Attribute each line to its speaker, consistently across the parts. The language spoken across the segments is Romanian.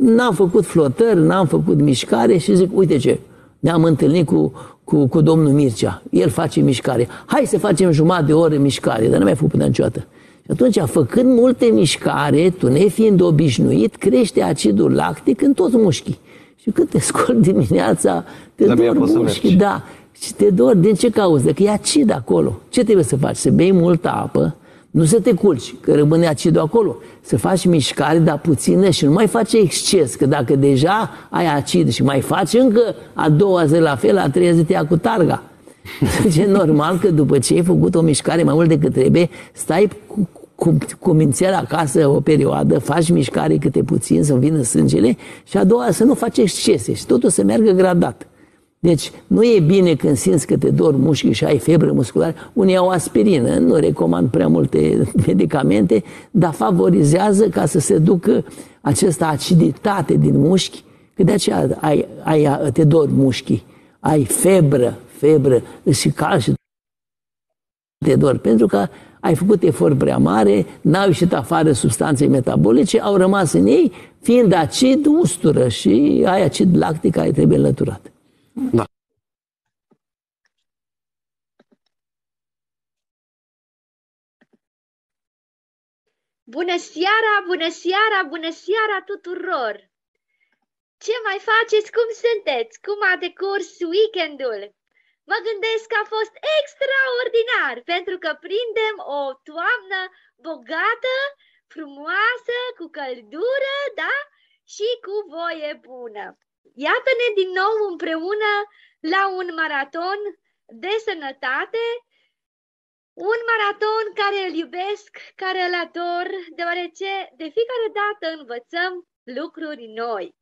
Speaker 1: n-am făcut flotări, n-am făcut mișcare și zic, uite ce, ne-am întâlnit cu, cu, cu domnul Mircea. El face mișcare. Hai să facem jumătate de oră mișcare, dar nu mai făcut până niciodată. Și atunci, făcând multe mișcare, tu nefiind obișnuit, crește acidul lactic în toți mușchii. Și când te scoli dimineața, te
Speaker 2: N-abia
Speaker 1: dor
Speaker 2: poți să
Speaker 1: mușchii,
Speaker 2: mergi.
Speaker 1: da. Și te dor, din ce cauză? Că e acid acolo. Ce trebuie să faci? Să bei multă apă, nu să te culci, că rămâne acidul acolo. Să faci mișcare, dar puțină și nu mai face exces, că dacă deja ai acid și mai faci încă a doua zi la fel, a treia zi te ia cu targa. Deci e normal că după ce ai făcut o mișcare mai mult decât trebuie, stai cu, cu, cu mințel acasă o perioadă, faci mișcare câte puțin să vină sângele și a doua să nu faci excese și totul să meargă gradat. Deci nu e bine când simți că te dor mușchi și ai febră musculară. Unii au aspirină, nu recomand prea multe medicamente, dar favorizează ca să se ducă această aciditate din mușchi, că de aceea ai, ai, te dor mușchii, ai febră, febră și cal și te dor, pentru că ai făcut efort prea mare, n-au ieșit afară substanțe metabolice, au rămas în ei, fiind acid, ustură și ai acid lactic care trebuie înlăturat.
Speaker 2: Da.
Speaker 3: Bună seara, bună seara, bună seara tuturor! Ce mai faceți? Cum sunteți? Cum a decurs weekendul? Mă gândesc că a fost extraordinar pentru că prindem o toamnă bogată, frumoasă, cu căldură, da? Și cu voie bună. Iată-ne din nou împreună la un maraton de sănătate, un maraton care îl iubesc, care îl ador, deoarece de fiecare dată învățăm lucruri noi.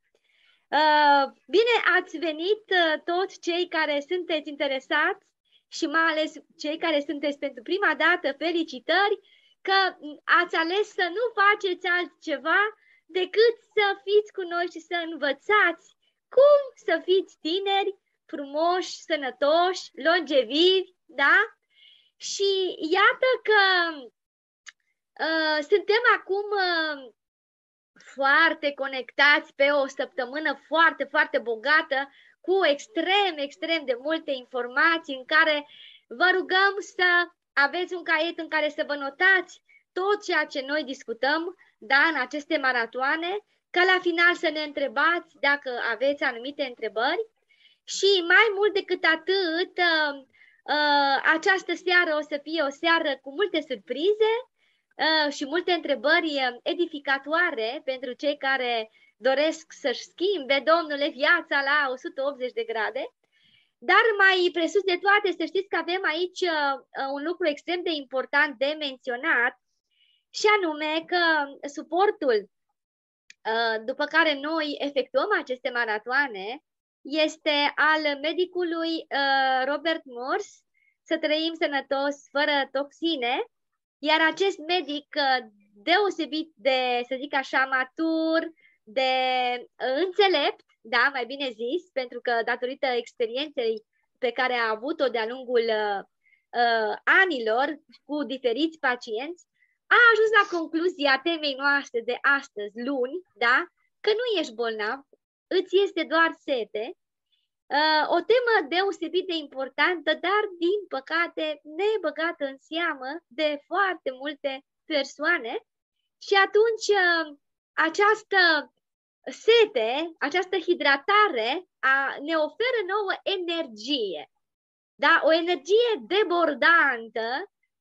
Speaker 3: Uh, bine ați venit uh, toți cei care sunteți interesați și mai ales cei care sunteți pentru prima dată, felicitări că ați ales să nu faceți altceva decât să fiți cu noi și să învățați cum să fiți tineri, frumoși, sănătoși, longevivi, da? Și iată că uh, suntem acum uh, foarte conectați pe o săptămână foarte, foarte bogată, cu extrem, extrem de multe informații în care vă rugăm să aveți un caiet în care să vă notați tot ceea ce noi discutăm da, în aceste maratoane, ca la final să ne întrebați dacă aveți anumite întrebări și mai mult decât atât, uh, uh, această seară o să fie o seară cu multe surprize, Uh, și multe întrebări uh, edificatoare pentru cei care doresc să-și schimbe, domnule, viața la 180 de grade. Dar mai presus de toate, să știți că avem aici uh, un lucru extrem de important de menționat și anume că suportul după care noi efectuăm aceste maratoane este al medicului Robert Morse, să trăim sănătos, fără toxine, iar acest medic uh, deosebit de, să zic așa, matur, de uh, înțelept, da, mai bine zis, pentru că datorită experienței pe care a avut-o de-a lungul uh, uh, anilor cu diferiți pacienți, a ajuns la concluzia temei noastre de astăzi, luni, da, că nu ești bolnav, îți este doar sete Uh, o temă deosebit de importantă, dar din păcate nebăgată în seamă de foarte multe persoane și atunci uh, această sete, această hidratare a, ne oferă nouă energie. Da? O energie debordantă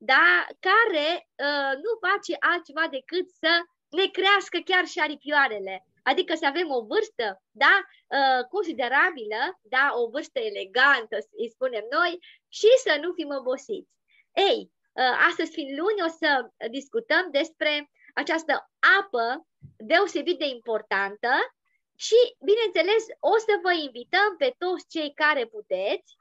Speaker 3: da? care uh, nu face altceva decât să ne crească chiar și aripioarele adică să avem o vârstă da, uh, considerabilă, da, o vârstă elegantă, îi spunem noi, și să nu fim obosiți. Ei, uh, astăzi fiind luni, o să discutăm despre această apă deosebit de importantă și, bineînțeles, o să vă invităm pe toți cei care puteți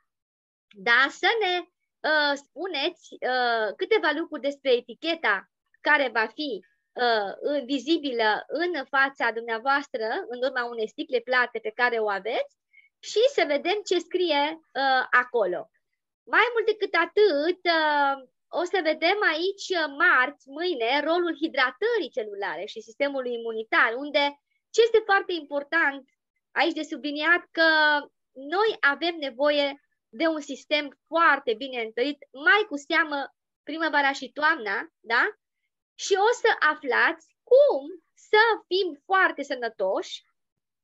Speaker 3: da, să ne uh, spuneți uh, câteva lucruri despre eticheta care va fi uh, vizibilă în fața dumneavoastră, în urma unei sticle plate pe care o aveți și să vedem ce scrie uh, acolo. Mai mult decât atât, uh, o să vedem aici uh, marți, mâine, rolul hidratării celulare și sistemului imunitar, unde Ce este foarte important aici de subliniat că noi avem nevoie de un sistem foarte bine întărit, mai cu seamă primăvara și toamna, da? Și o să aflați cum să fim foarte sănătoși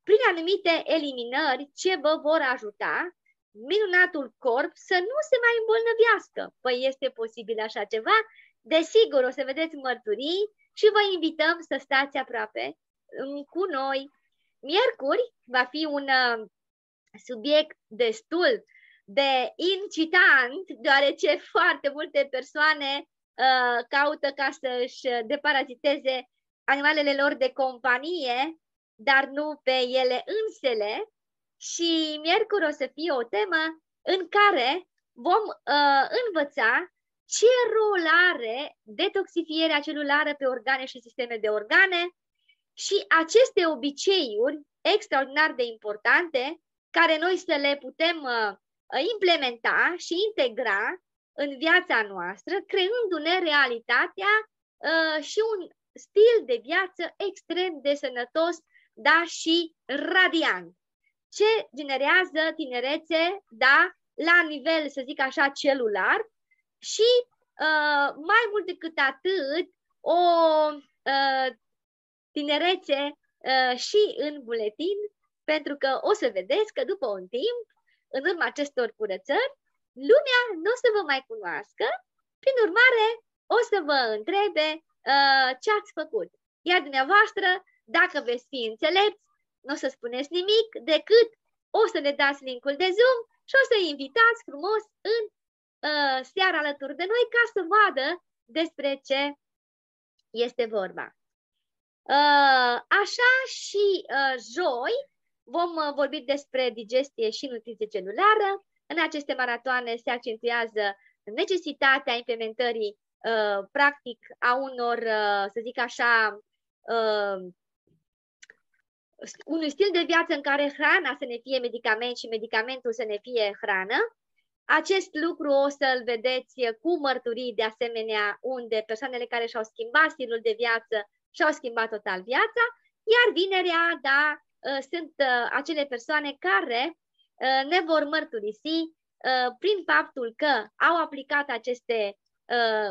Speaker 3: prin anumite eliminări ce vă vor ajuta minunatul corp să nu se mai îmbolnăvească. Păi este posibil așa ceva? Desigur, o să vedeți mărturii și vă invităm să stați aproape mm, cu noi. Miercuri va fi un uh, subiect destul de incitant, deoarece foarte multe persoane uh, caută ca să-și deparaziteze animalele lor de companie, dar nu pe ele însele. Și miercuri o să fie o temă în care vom uh, învăța ce rol are detoxifierea celulară pe organe și sisteme de organe și aceste obiceiuri extraordinar de importante care noi să le putem uh, implementa și integra în viața noastră, creându-ne realitatea uh, și un stil de viață extrem de sănătos, da, și radiant. Ce generează tinerețe, da, la nivel, să zic așa, celular și uh, mai mult decât atât, o uh, tinerețe uh, și în buletin, pentru că o să vedeți că după un timp, în urma acestor curățări, lumea nu o să vă mai cunoască, prin urmare o să vă întrebe uh, ce ați făcut. Iar dumneavoastră, dacă veți fi înțelepți, nu o să spuneți nimic decât o să le dați linkul de Zoom și o să invitați frumos în uh, seara alături de noi ca să vadă despre ce este vorba. Uh, așa și uh, joi vom uh, vorbi despre digestie și nutriție celulară. În aceste maratoane se accentuează necesitatea implementării uh, practic a unor, uh, să zic așa, uh, unui stil de viață în care hrana să ne fie medicament și medicamentul să ne fie hrană. Acest lucru o să-l vedeți cu mărturii de asemenea unde persoanele care și-au schimbat stilul de viață și-au schimbat total viața, iar vinerea, da, ă, sunt ă, acele persoane care ă, ne vor mărturisi prin faptul că au aplicat aceste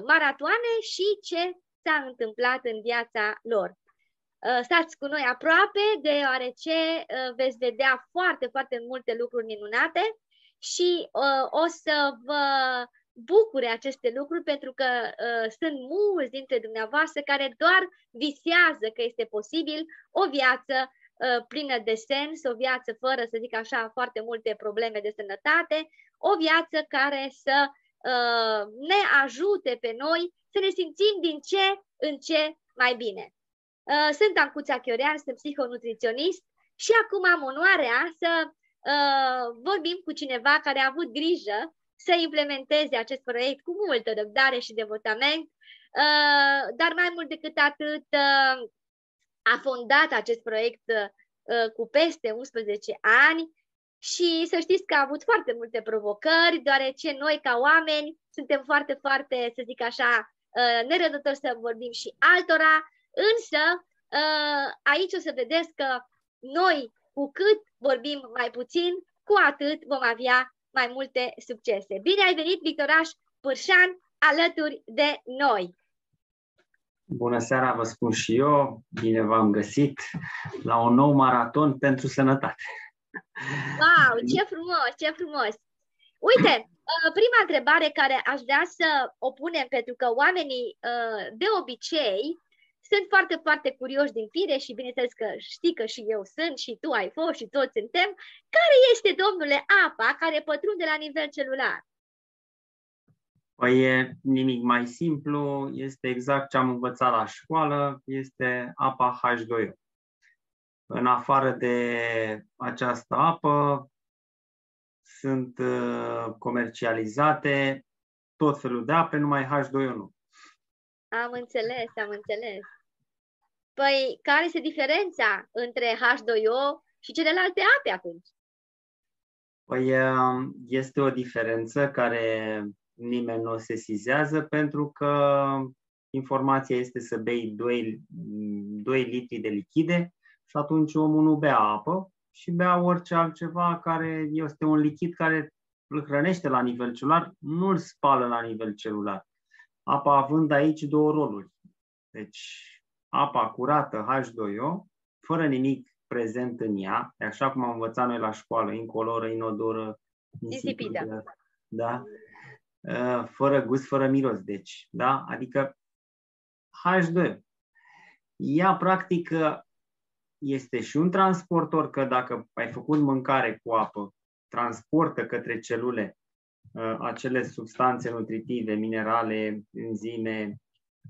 Speaker 3: maratoane și ce s-a întâmplat în viața lor. Uh, stați cu noi aproape, deoarece uh, veți vedea foarte, foarte multe lucruri minunate și uh, o să vă bucure aceste lucruri pentru că sunt mulți dintre dumneavoastră care doar visează că este posibil o viață plină de sens, o viață fără, să zic așa, foarte multe probleme de sănătate, o viață care să ne ajute pe noi să ne simțim din ce în ce mai bine. Uh, sunt Ancuța Chiorean, sunt psihonutriționist și acum am onoarea să uh, vorbim cu cineva care a avut grijă să implementeze acest proiect cu multă răbdare și devotament, uh, dar mai mult decât atât uh, a fondat acest proiect uh, cu peste 11 ani și să știți că a avut foarte multe provocări, deoarece noi ca oameni suntem foarte, foarte, să zic așa, uh, nerădători să vorbim și altora, Însă, uh, aici o să vedeți că noi, cu cât vorbim mai puțin, cu atât vom avea mai multe succese. Bine ai venit, Victoraș Pârșan, alături de noi!
Speaker 2: Bună seara, vă spun și eu, bine v-am găsit la un nou maraton pentru sănătate.
Speaker 3: Wow, ce frumos, ce frumos! Uite, uh, prima întrebare care aș vrea să o punem, pentru că oamenii uh, de obicei sunt foarte, foarte curioși din fire și bineînțeles că știi că și eu sunt și tu ai fost și toți suntem. Care este, domnule, apa care pătrunde la nivel celular?
Speaker 2: Păi e nimic mai simplu, este exact ce am învățat la școală, este apa H2O. În afară de această apă, sunt uh, comercializate tot felul de ape, numai H2O nu.
Speaker 3: Am înțeles, am înțeles. Păi, care este diferența între H2O și celelalte ape atunci?
Speaker 2: Păi, um, este o diferență care nimeni nu o sesizează pentru că informația este să bei 2, 2 litri de lichide și atunci omul nu bea apă și bea orice altceva care este un lichid care îl hrănește la nivel celular, nu îl spală la nivel celular. Apa având aici două roluri. Deci apa curată H2O, fără nimic prezent în ea, așa cum am învățat noi la școală, incoloră, inodoră,
Speaker 3: insipidă.
Speaker 2: Da? Uh, fără gust, fără miros, deci, da? Adică H2. Ea, practic, este și un transportor, că dacă ai făcut mâncare cu apă, transportă către celule uh, acele substanțe nutritive, minerale, enzime,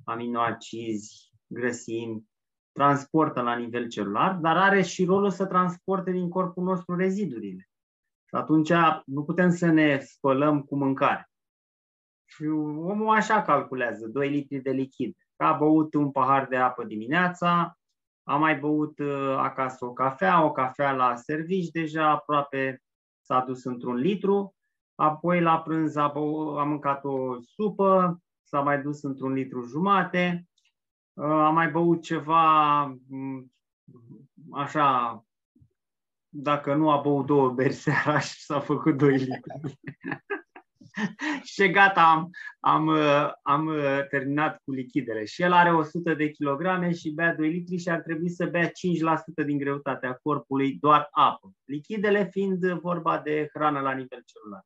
Speaker 2: aminoacizi, grăsimi, transportă la nivel celular, dar are și rolul să transporte din corpul nostru rezidurile. Și atunci nu putem să ne spălăm cu mâncare. Și omul așa calculează, 2 litri de lichid. A băut un pahar de apă dimineața, a mai băut uh, acasă o cafea, o cafea la servici, deja aproape s-a dus într-un litru, apoi la prânz a, băut, a mâncat o supă, s-a mai dus într-un litru jumate, uh, a mai băut ceva mm, așa, dacă nu a băut două beri seara și s-a făcut 2 litri. și gata, am, am, am terminat cu lichidele. Și el are 100 de kilograme și bea 2 litri și ar trebui să bea 5% din greutatea corpului doar apă. Lichidele fiind vorba de hrană la nivel celular.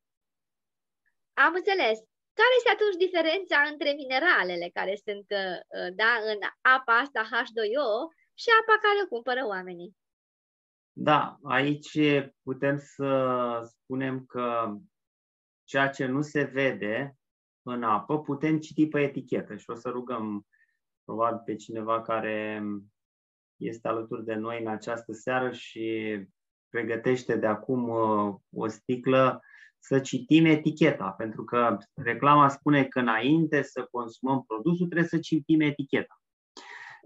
Speaker 3: Am înțeles. Care este atunci diferența între mineralele care sunt uh, da, în apa asta H2O și apa care o cumpără oamenii?
Speaker 2: Da, aici putem să spunem că ceea ce nu se vede în apă, putem citi pe etichetă și o să rugăm probabil pe cineva care este alături de noi în această seară și pregătește de acum uh, o sticlă să citim eticheta, pentru că reclama spune că înainte să consumăm produsul trebuie să citim eticheta.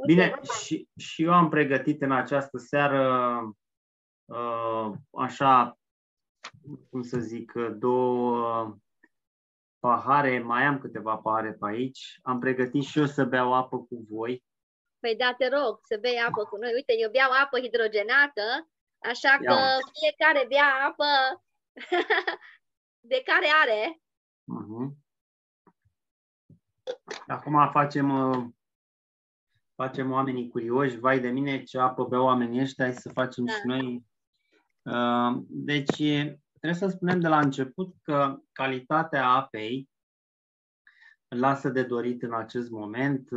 Speaker 2: Bine, și, și eu am pregătit în această seară uh, așa cum să zic, două pahare, mai am câteva pahare pe aici. Am pregătit și eu să beau apă cu voi.
Speaker 3: Păi da, te rog, să bei apă cu noi. Uite, eu beau apă hidrogenată, așa că Ia. fiecare bea apă de care are. Uh-huh.
Speaker 2: Acum facem, uh, facem oamenii curioși, vai de mine ce apă beau oamenii ăștia, hai să facem da. și noi. Uh, deci, trebuie să spunem de la început că calitatea apei lasă de dorit în acest moment.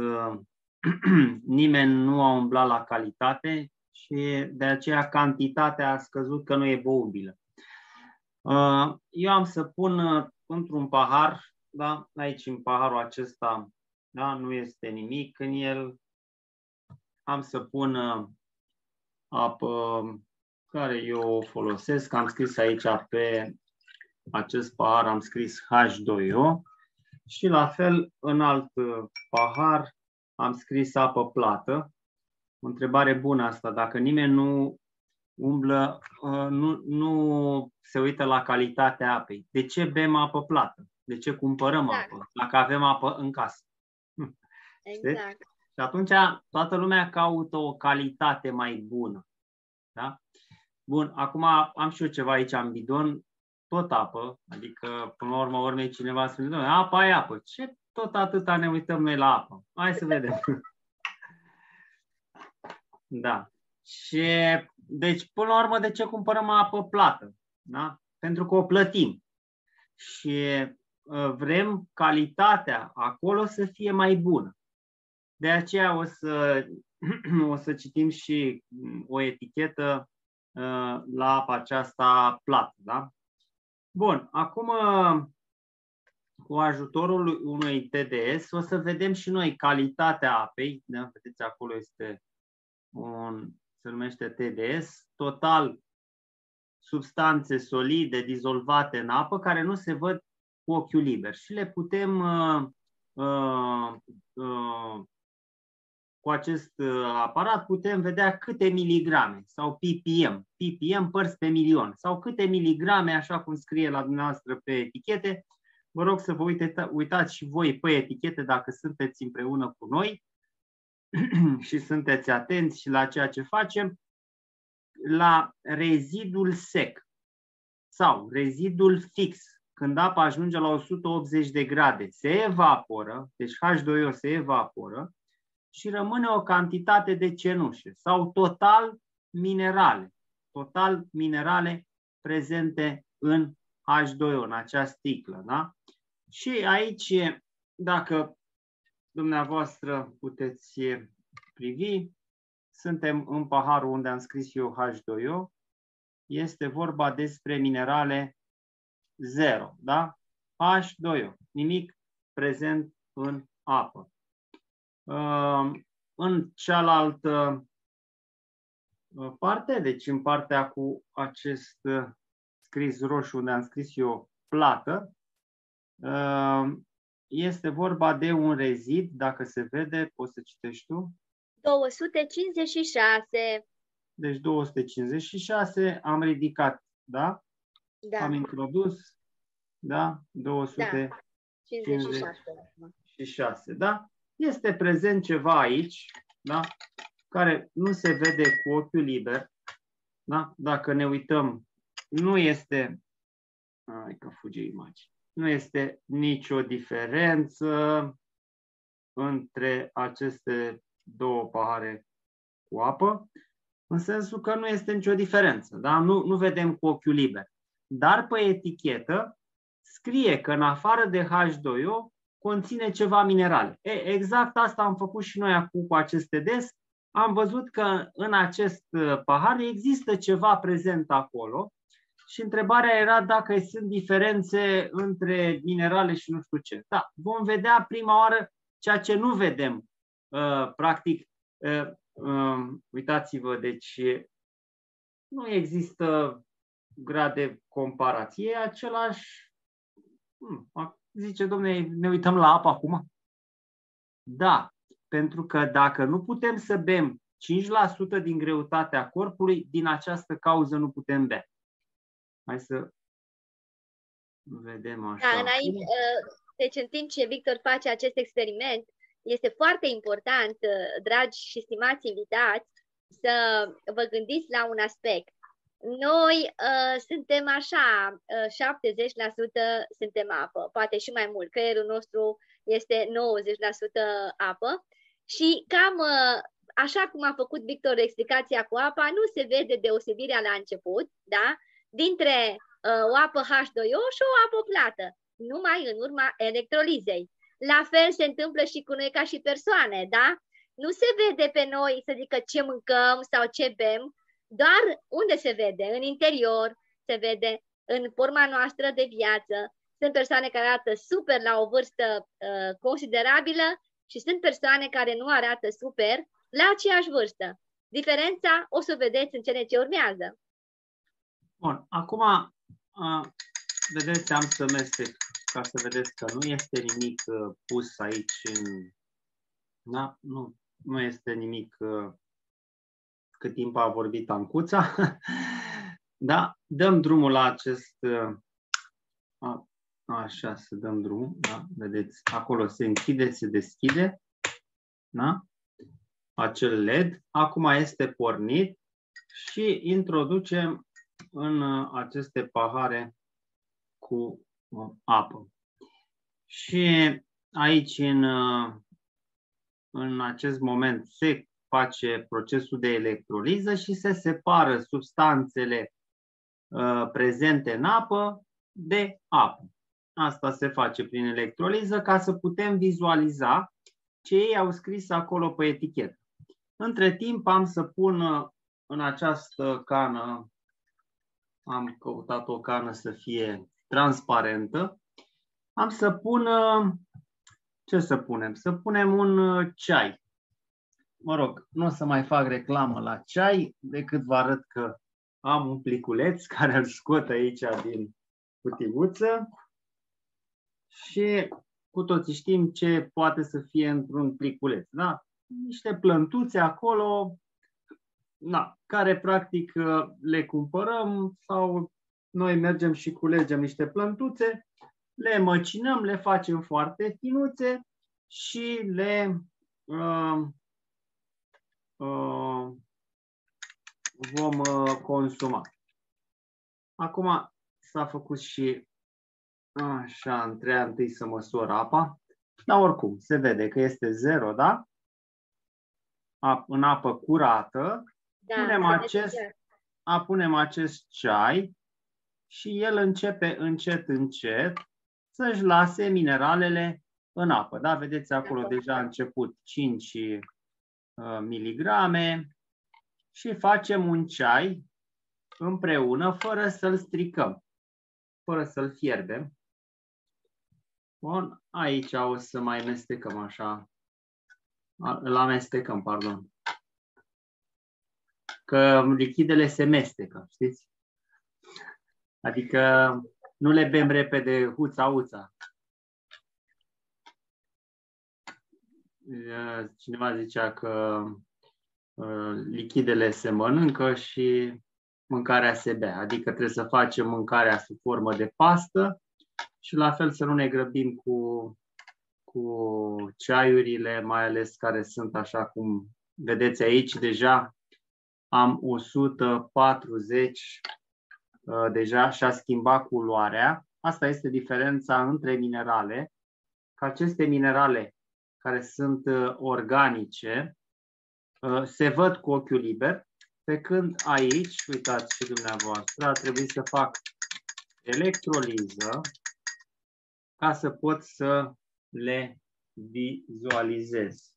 Speaker 2: Nimeni nu a umblat la calitate și de aceea cantitatea a scăzut că nu e băubilă. Eu am să pun într-un pahar, da, aici în paharul acesta da, nu este nimic în el, am să pun apă care eu o folosesc. Am scris aici pe acest pahar, am scris H2O și la fel în alt pahar am scris apă plată. O întrebare bună asta, dacă nimeni nu umblă, uh, nu, nu se uită la calitatea apei. De ce bem apă plată? De ce cumpărăm exact. apă? Dacă avem apă în casă.
Speaker 3: Exact.
Speaker 2: Și atunci toată lumea caută o calitate mai bună. Da? Bun, acum am și eu ceva aici în bidon, tot apă, adică până la urmă urmei cineva spune, apa e apă. Ce tot atâta ne uităm noi la apă? Hai să vedem. da. Și deci, până la urmă, de ce cumpărăm apă plată? Da? Pentru că o plătim. Și uh, vrem calitatea acolo să fie mai bună. De aceea o să, o să citim și o etichetă Uh, la apa aceasta plată. Da? Bun, acum uh, cu ajutorul unui TDS o să vedem și noi calitatea apei. Da? Vedeți, acolo este un, se numește TDS, total substanțe solide dizolvate în apă care nu se văd cu ochiul liber și le putem uh, uh, uh, cu acest uh, aparat putem vedea câte miligrame sau ppm, ppm părți pe milion sau câte miligrame, așa cum scrie la dumneavoastră pe etichete. Vă rog să vă uite, uitați și voi pe etichete dacă sunteți împreună cu noi și sunteți atenți și la ceea ce facem. la rezidul sec sau rezidul fix, când apa ajunge la 180 de grade, se evaporă, deci H2O se evaporă și rămâne o cantitate de cenușe sau total minerale, total minerale prezente în H2O, în acea sticlă. Da? Și aici, dacă dumneavoastră puteți privi, suntem în paharul unde am scris eu H2O, este vorba despre minerale 0, da? H2O, nimic prezent în apă. În cealaltă uh, parte, deci în partea cu acest uh, scris roșu unde am scris eu plată, uh, este vorba de un rezid, dacă se vede, poți să citești tu?
Speaker 3: 256.
Speaker 2: Deci 256 am ridicat, da?
Speaker 3: Da.
Speaker 2: Am introdus, da? 256, da. da? Este prezent ceva aici, da? Care nu se vede cu ochiul liber, da? Dacă ne uităm, nu este, hai că fuge imagine, nu este nicio diferență între aceste două pahare cu apă, în sensul că nu este nicio diferență, da? nu, nu vedem cu ochiul liber. Dar pe etichetă scrie că în afară de H2O conține ceva minerale. E, exact asta am făcut și noi acum cu acest TEDES. Am văzut că în acest uh, pahar există ceva prezent acolo și întrebarea era dacă sunt diferențe între minerale și nu știu ce. Da, vom vedea prima oară ceea ce nu vedem Uh, practic, uh, um, uitați-vă, deci nu există grad de comparație, e același. Hmm, zice, domne, ne uităm la apă acum? Da, pentru că dacă nu putem să bem 5% din greutatea corpului, din această cauză nu putem bea. Hai să vedem așa.
Speaker 3: Da, înainte, uh, deci în timp ce Victor face acest experiment, este foarte important, uh, dragi și stimați invitați, să vă gândiți la un aspect. Noi uh, suntem așa, uh, 70% suntem apă, poate și mai mult. Creierul nostru este 90% apă și cam uh, așa cum a făcut Victor explicația cu apa, nu se vede deosebirea la început, da? Dintre uh, o apă H2O și o apă plată, numai în urma electrolizei. La fel se întâmplă și cu noi ca și persoane, da? Nu se vede pe noi să zică ce mâncăm sau ce bem, doar unde se vede? În interior se vede, în forma noastră de viață. Sunt persoane care arată super la o vârstă uh, considerabilă și sunt persoane care nu arată super la aceeași vârstă. Diferența o să vedeți în cele ce urmează.
Speaker 2: Bun, acum, uh, vedeți, am să mestec ca să vedeți că nu este nimic uh, pus aici în... Da? Nu, nu este nimic uh, cât timp a vorbit Ancuța. da? Dăm drumul la acest... Uh, a, așa, să dăm drumul. Da? Vedeți, acolo se închide, se deschide. Da? Acel LED. Acum este pornit și introducem în aceste pahare cu apă. Și aici, în, în acest moment, se face procesul de electroliză și se separă substanțele uh, prezente în apă de apă. Asta se face prin electroliză ca să putem vizualiza ce ei au scris acolo pe etichetă. Între timp am să pun în această cană, am căutat o cană să fie transparentă, am să pun, ce să punem? Să punem un uh, ceai. Mă rog, nu o să mai fac reclamă la ceai, decât vă arăt că am un pliculeț care îl scot aici din cutiuță și cu toții știm ce poate să fie într-un pliculeț. Da? Niște plântuțe acolo, da, care practic uh, le cumpărăm sau noi mergem și culegem niște plântuțe, le măcinăm, le facem foarte finuțe și le, uh, uh, vom uh, consuma. Acum s-a făcut și așa, în treia întâi să măsor apa, dar oricum se vede că este zero, da? În apă curată, da, punem, acest, a, punem acest ceai și el începe încet, încet să-și lase mineralele în apă. Da? Vedeți acolo da. deja a început 5 uh, miligrame și facem un ceai împreună fără să-l stricăm, fără să-l fierbem. Bun, aici o să mai amestecăm așa. Îl amestecăm, pardon. Că lichidele se mestecă, știți? Adică nu le bem repede huța-uța. Cineva zicea că uh, lichidele se mănâncă și mâncarea se bea. Adică trebuie să facem mâncarea sub formă de pastă și la fel să nu ne grăbim cu, cu ceaiurile, mai ales care sunt așa cum vedeți aici, deja am 140 uh, deja și-a schimbat culoarea. Asta este diferența între minerale, că aceste minerale care sunt uh, organice uh, se văd cu ochiul liber, pe când aici, uitați și dumneavoastră, a trebuit să fac electroliză ca să pot să le vizualizez.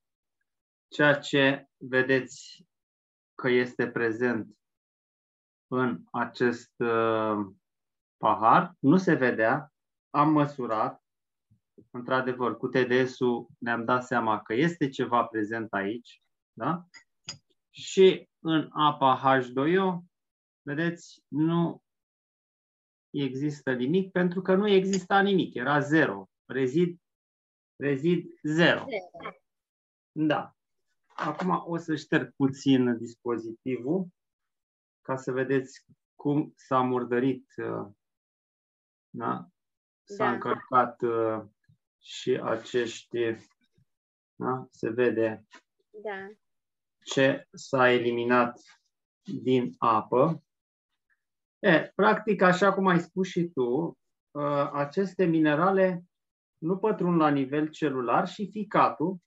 Speaker 2: Ceea ce vedeți că este prezent în acest uh, pahar nu se vedea, am măsurat, într-adevăr, cu TDS-ul ne-am dat seama că este ceva prezent aici, da? Și în apa H2O, vedeți, nu există nimic pentru că nu exista nimic, era zero, rezid, rezid zero. Da. Acum o să șterg puțin dispozitivul ca să vedeți cum s-a murdărit, uh, da? s-a da. încărcat uh, și acești, da? se vede
Speaker 3: da.
Speaker 2: ce s-a eliminat din apă. E, practic, așa cum ai spus și tu, uh, aceste minerale nu pătrund la nivel celular și ficatul,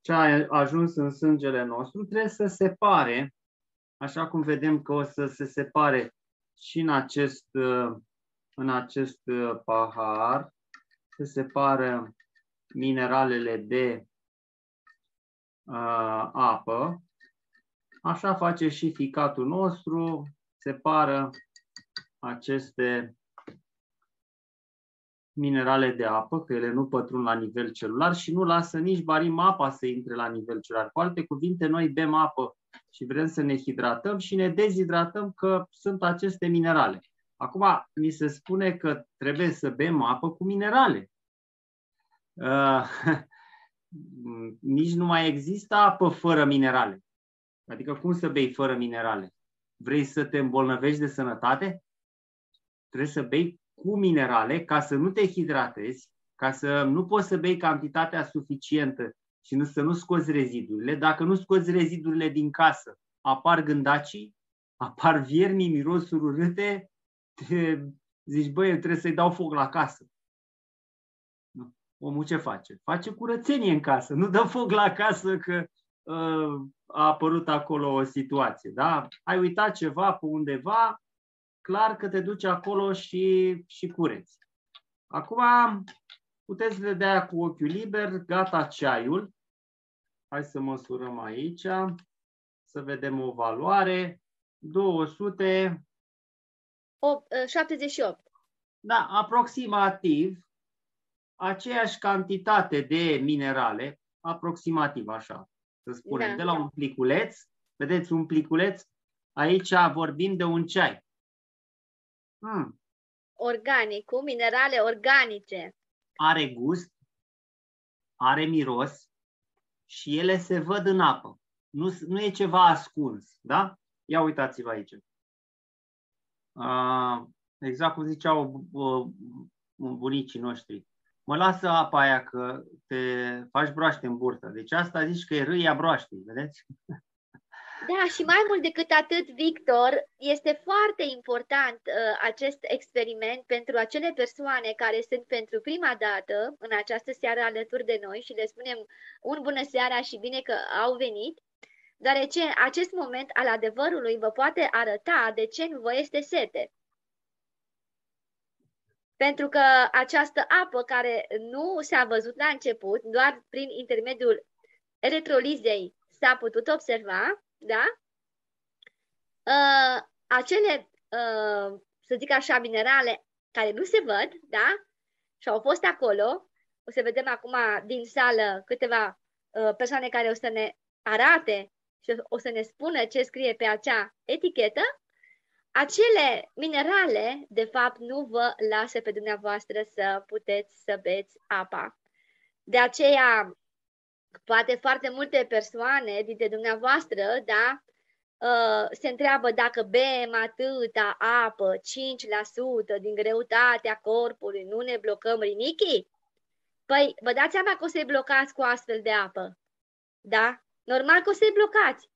Speaker 2: ce a ajuns în sângele nostru, trebuie să separe, așa cum vedem că o să se separe și în acest, uh, în acest uh, pahar, se separă mineralele de uh, apă, Așa face și ficatul nostru, separă aceste minerale de apă, că ele nu pătrund la nivel celular și nu lasă nici barim apa să intre la nivel celular. Cu alte cuvinte, noi bem apă și vrem să ne hidratăm și ne dezhidratăm că sunt aceste minerale. Acum, mi se spune că trebuie să bem apă cu minerale. Uh, nici nu mai există apă fără minerale. Adică cum să bei fără minerale? Vrei să te îmbolnăvești de sănătate? Trebuie să bei cu minerale ca să nu te hidratezi, ca să nu poți să bei cantitatea suficientă și nu, să nu scoți rezidurile. Dacă nu scoți rezidurile din casă, apar gândacii, apar vierni, mirosuri urâte, te zici, băi, trebuie să-i dau foc la casă. Omul ce face? Face curățenie în casă, nu dă foc la casă că uh, a apărut acolo o situație. Da? Ai uitat ceva pe undeva, clar că te duci acolo și, și cureți. Acum puteți vedea cu ochiul liber, gata ceaiul. Hai să măsurăm aici, să vedem o valoare. 200...
Speaker 3: 78.
Speaker 2: Da, aproximativ aceeași cantitate de minerale, aproximativ așa, să spunem, da. de la un pliculeț. Vedeți, un pliculeț, aici vorbim de un ceai.
Speaker 3: Hmm. Organic, cu minerale organice.
Speaker 2: Are gust, are miros și ele se văd în apă. Nu, nu e ceva ascuns, da? Ia uitați-vă aici. Uh, exact cum ziceau uh, bunicii noștri mă lasă apa aia că te faci broaște în burtă. Deci asta zici că e râia broaștei, vedeți?
Speaker 3: Da, și mai mult decât atât, Victor, este foarte important uh, acest experiment pentru acele persoane care sunt pentru prima dată în această seară alături de noi și le spunem un bună seara și bine că au venit, deoarece acest moment al adevărului vă poate arăta de ce nu vă este sete. Pentru că această apă care nu s-a văzut la început, doar prin intermediul electrolizei s-a putut observa, da? Uh, acele, uh, să zic așa, minerale care nu se văd, da? Și au fost acolo. O să vedem acum din sală câteva uh, persoane care o să ne arate și o să ne spună ce scrie pe acea etichetă. Acele minerale, de fapt, nu vă lasă pe dumneavoastră să puteți să beți apa. De aceea, poate foarte multe persoane dintre dumneavoastră, da, uh, se întreabă dacă bem atâta apă, 5% din greutatea corpului, nu ne blocăm rinichii? Păi, vă dați seama că o să-i blocați cu astfel de apă. Da? Normal că o să-i blocați.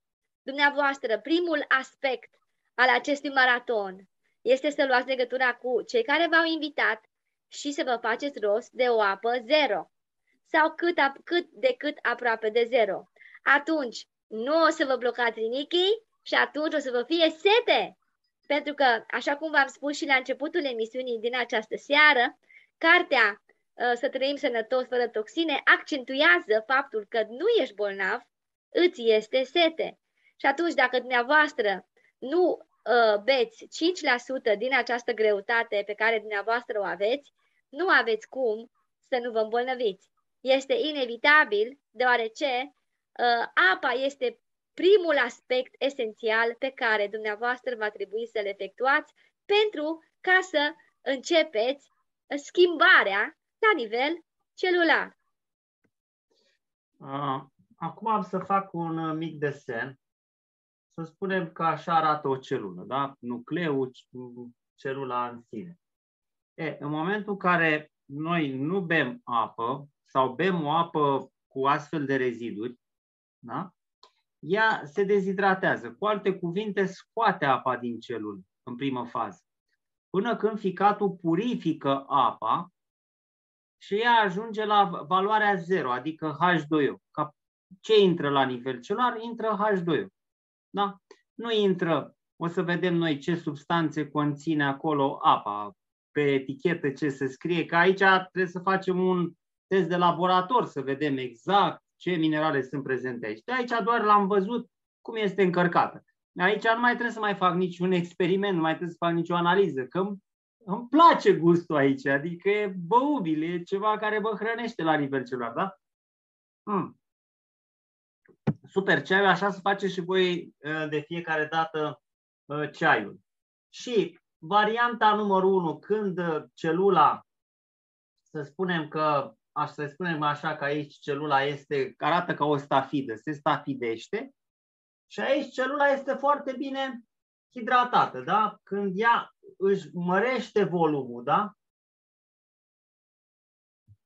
Speaker 3: Dumneavoastră, primul aspect al acestui maraton este să luați legătura cu cei care v-au invitat și să vă faceți rost de o apă zero sau cât, cât de cât aproape de zero. Atunci nu o să vă blocați rinichii și atunci o să vă fie sete. Pentru că, așa cum v-am spus și la începutul emisiunii din această seară, cartea uh, Să trăim sănătos fără toxine accentuează faptul că nu ești bolnav, îți este sete. Și atunci, dacă dumneavoastră nu uh, beți 5% din această greutate pe care dumneavoastră o aveți, nu aveți cum să nu vă îmbolnăviți este inevitabil, deoarece uh, apa este primul aspect esențial pe care dumneavoastră va trebui să-l efectuați pentru ca să începeți schimbarea la nivel celular.
Speaker 2: Uh, acum am să fac un uh, mic desen. Să spunem că așa arată o celulă, da? Nucleul, celula în sine. E, în momentul în care noi nu bem apă, sau bem o apă cu astfel de reziduri, da? ea se dezidratează. Cu alte cuvinte, scoate apa din celulă în primă fază. Până când ficatul purifică apa și ea ajunge la valoarea 0, adică H2O. Ca ce intră la nivel celular? Intră H2O. Da? Nu intră, o să vedem noi ce substanțe conține acolo apa, pe etichetă ce se scrie, că aici trebuie să facem un test de laborator să vedem exact ce minerale sunt prezente aici. De aici doar l-am văzut cum este încărcată. Aici nu mai trebuie să mai fac niciun experiment, nu mai trebuie să fac nicio analiză, că îmi, îmi place gustul aici, adică e băubil, e ceva care vă hrănește la nivel celular, da? Mm. Super ceaiul, așa să faceți și voi uh, de fiecare dată uh, ceaiul. Și varianta numărul 1, când uh, celula, să spunem că aș să spunem așa că aici celula este, arată ca o stafidă, se stafidește și aici celula este foarte bine hidratată, da? Când ea își mărește volumul, da?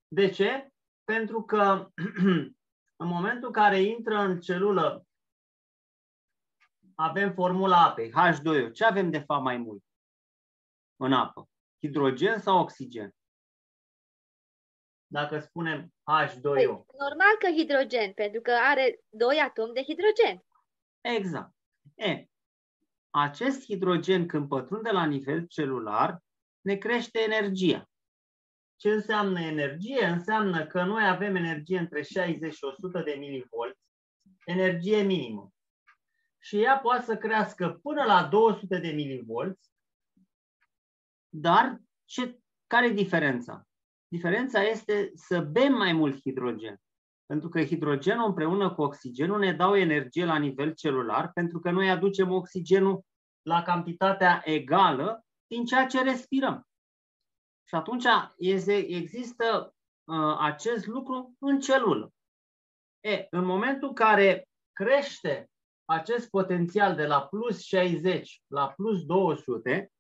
Speaker 2: De ce? Pentru că în momentul în care intră în celulă avem formula apei, H2O. Ce avem de fapt mai mult în apă? Hidrogen sau oxigen? dacă spunem H2O? Păi,
Speaker 3: normal că hidrogen, pentru că are doi atomi de hidrogen.
Speaker 2: Exact. E, acest hidrogen, când pătrunde la nivel celular, ne crește energia. Ce înseamnă energie? Înseamnă că noi avem energie între 60 și 100 de milivolți, energie minimă. Și ea poate să crească până la 200 de milivolți, dar ce, care e diferența? Diferența este să bem mai mult hidrogen. Pentru că hidrogenul împreună cu oxigenul ne dau energie la nivel celular, pentru că noi aducem oxigenul la cantitatea egală din ceea ce respirăm. Și atunci există uh, acest lucru în celulă. E, în momentul în care crește acest potențial de la plus 60 la plus 200,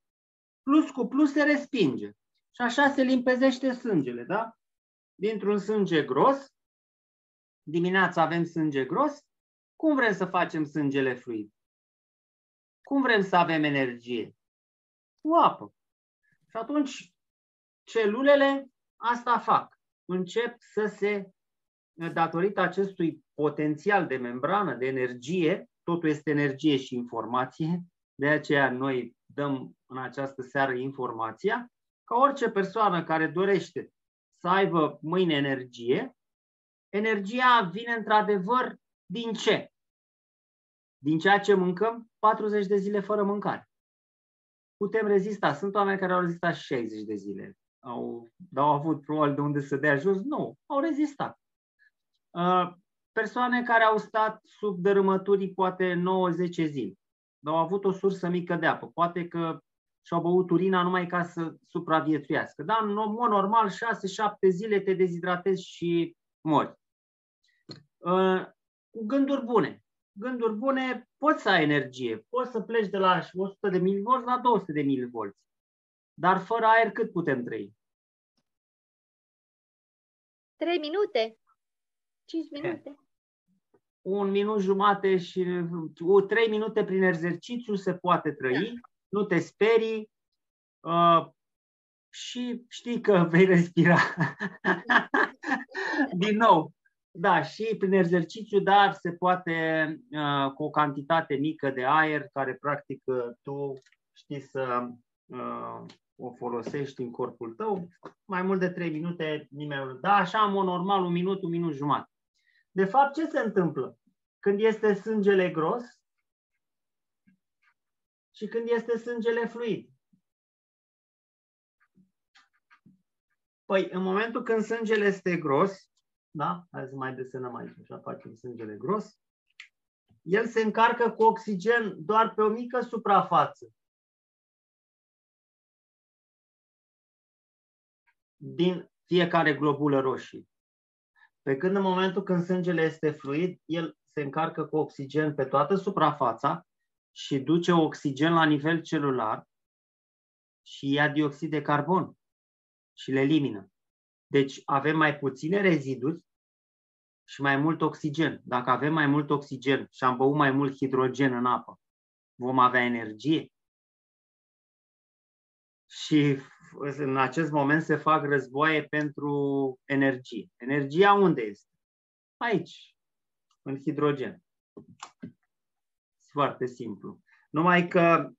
Speaker 2: plus cu plus se respinge. Și așa se limpezește sângele, da? Dintr-un sânge gros, dimineața avem sânge gros, cum vrem să facem sângele fluid? Cum vrem să avem energie? Cu apă. Și atunci celulele asta fac. Încep să se, datorită acestui potențial de membrană, de energie, totul este energie și informație, de aceea noi dăm în această seară informația, ca orice persoană care dorește să aibă mâine energie, energia vine într-adevăr din ce? Din ceea ce mâncăm 40 de zile fără mâncare. Putem rezista. Sunt oameni care au rezistat 60 de zile. Au, au avut probabil de unde să dea jos? Nu, au rezistat. Uh, persoane care au stat sub dărâmături poate 9-10 zile, dar au avut o sursă mică de apă. Poate că și-au băut urina numai ca să supraviețuiască. Dar în mod normal, 6-7 zile te dezhidratezi și mori. Uh, cu gânduri bune. Gânduri bune, poți să ai energie, poți să pleci de la 100 de mV la 200 de mV. Dar fără aer cât putem trăi?
Speaker 3: 3 minute. 5 minute.
Speaker 2: Un minut jumate și trei minute prin exercițiu se poate trăi, da. nu te sperii uh, și știi că vei respira. Din nou, da, și prin exercițiu, dar se poate uh, cu o cantitate mică de aer care practic uh, tu știi să uh, o folosești în corpul tău, mai mult de 3 minute nimeni Da, așa, am o normal, un minut, un minut jumătate. De fapt, ce se întâmplă? Când este sângele gros și când este sângele fluid. Păi, în momentul când sângele este gros, da? Hai să mai desenăm aici, așa facem sângele gros. El se încarcă cu oxigen doar pe o mică suprafață. Din fiecare globulă roșie. Pe când în momentul când sângele este fluid, el se încarcă cu oxigen pe toată suprafața și duce oxigen la nivel celular și ia dioxid de carbon și le elimină. Deci avem mai puține reziduri și mai mult oxigen. Dacă avem mai mult oxigen și am băut mai mult hidrogen în apă, vom avea energie. Și în acest moment se fac războaie pentru energie. Energia unde este? Aici, în hidrogen. Foarte simplu. Numai că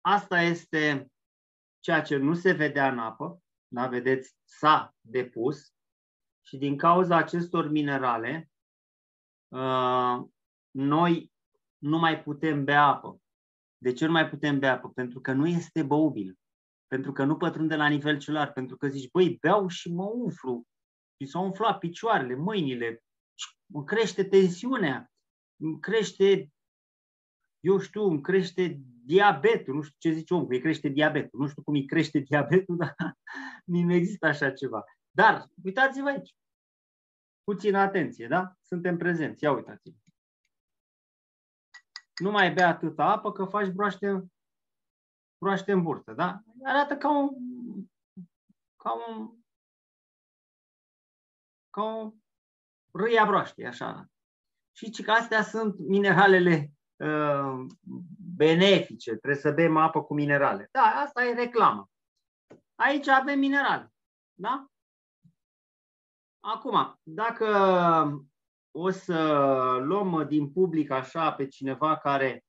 Speaker 2: asta este ceea ce nu se vedea în apă, da, vedeți, s-a depus și din cauza acestor minerale, uh, noi nu mai putem bea apă. De ce nu mai putem bea apă? Pentru că nu este băubilă pentru că nu pătrunde la nivel celular, pentru că zici, băi, beau și mă umflu, și s-au umflat picioarele, mâinile, îmi crește tensiunea, îmi crește, eu știu, îmi crește diabetul, nu știu ce zice omul, îi crește diabetul, nu știu cum îi crește diabetul, dar nu există așa ceva. Dar, uitați-vă aici, puțină atenție, da? Suntem prezenți, ia uitați-vă. Nu mai bea atâta apă că faci broaște broaște în burtă, da? Arată ca un, ca un, ca o râia broaște, așa. Și că astea sunt mineralele uh, benefice, trebuie să bem apă cu minerale. Da, asta e reclamă. Aici avem minerale, da? Acum, dacă o să luăm din public așa pe cineva care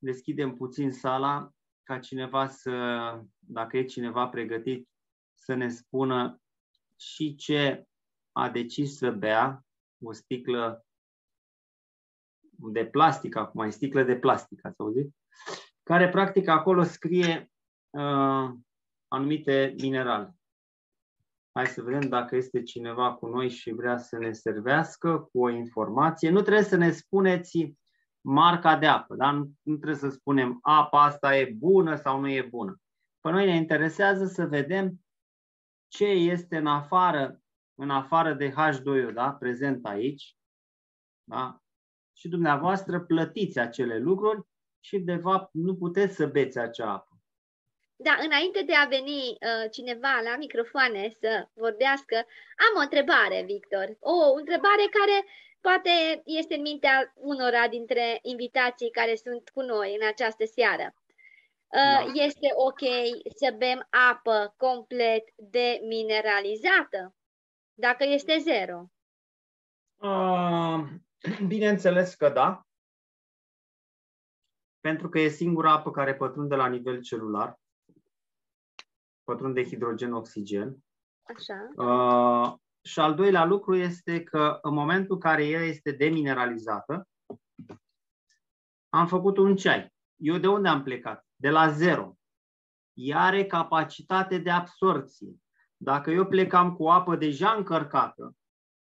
Speaker 2: deschidem puțin sala ca cineva să, dacă e cineva pregătit, să ne spună și ce a decis să bea o sticlă de plastic, acum e sticlă de plastic, ați auzit? Care practic acolo scrie uh, anumite minerale. Hai să vedem dacă este cineva cu noi și vrea să ne servească cu o informație. Nu trebuie să ne spuneți marca de apă. Da? Nu, nu trebuie să spunem apa asta e bună sau nu e bună. Pe noi ne interesează să vedem ce este în afară, în afară de H2O, da? prezent aici. Da? Și dumneavoastră plătiți acele lucruri și de fapt nu puteți să beți acea apă.
Speaker 3: Da, înainte de a veni uh, cineva la microfoane să vorbească, am o întrebare, Victor. O întrebare care poate este în mintea unora dintre invitații care sunt cu noi în această seară. Uh, da. Este ok să bem apă complet demineralizată, dacă este zero?
Speaker 2: Uh, bineînțeles că da, pentru că e singura apă care pătrunde la nivel celular, pătrunde hidrogen-oxigen.
Speaker 3: Așa.
Speaker 2: Uh, și al doilea lucru este că în momentul în care ea este demineralizată, am făcut un ceai. Eu de unde am plecat? De la zero. Ea are capacitate de absorție. Dacă eu plecam cu apă deja încărcată,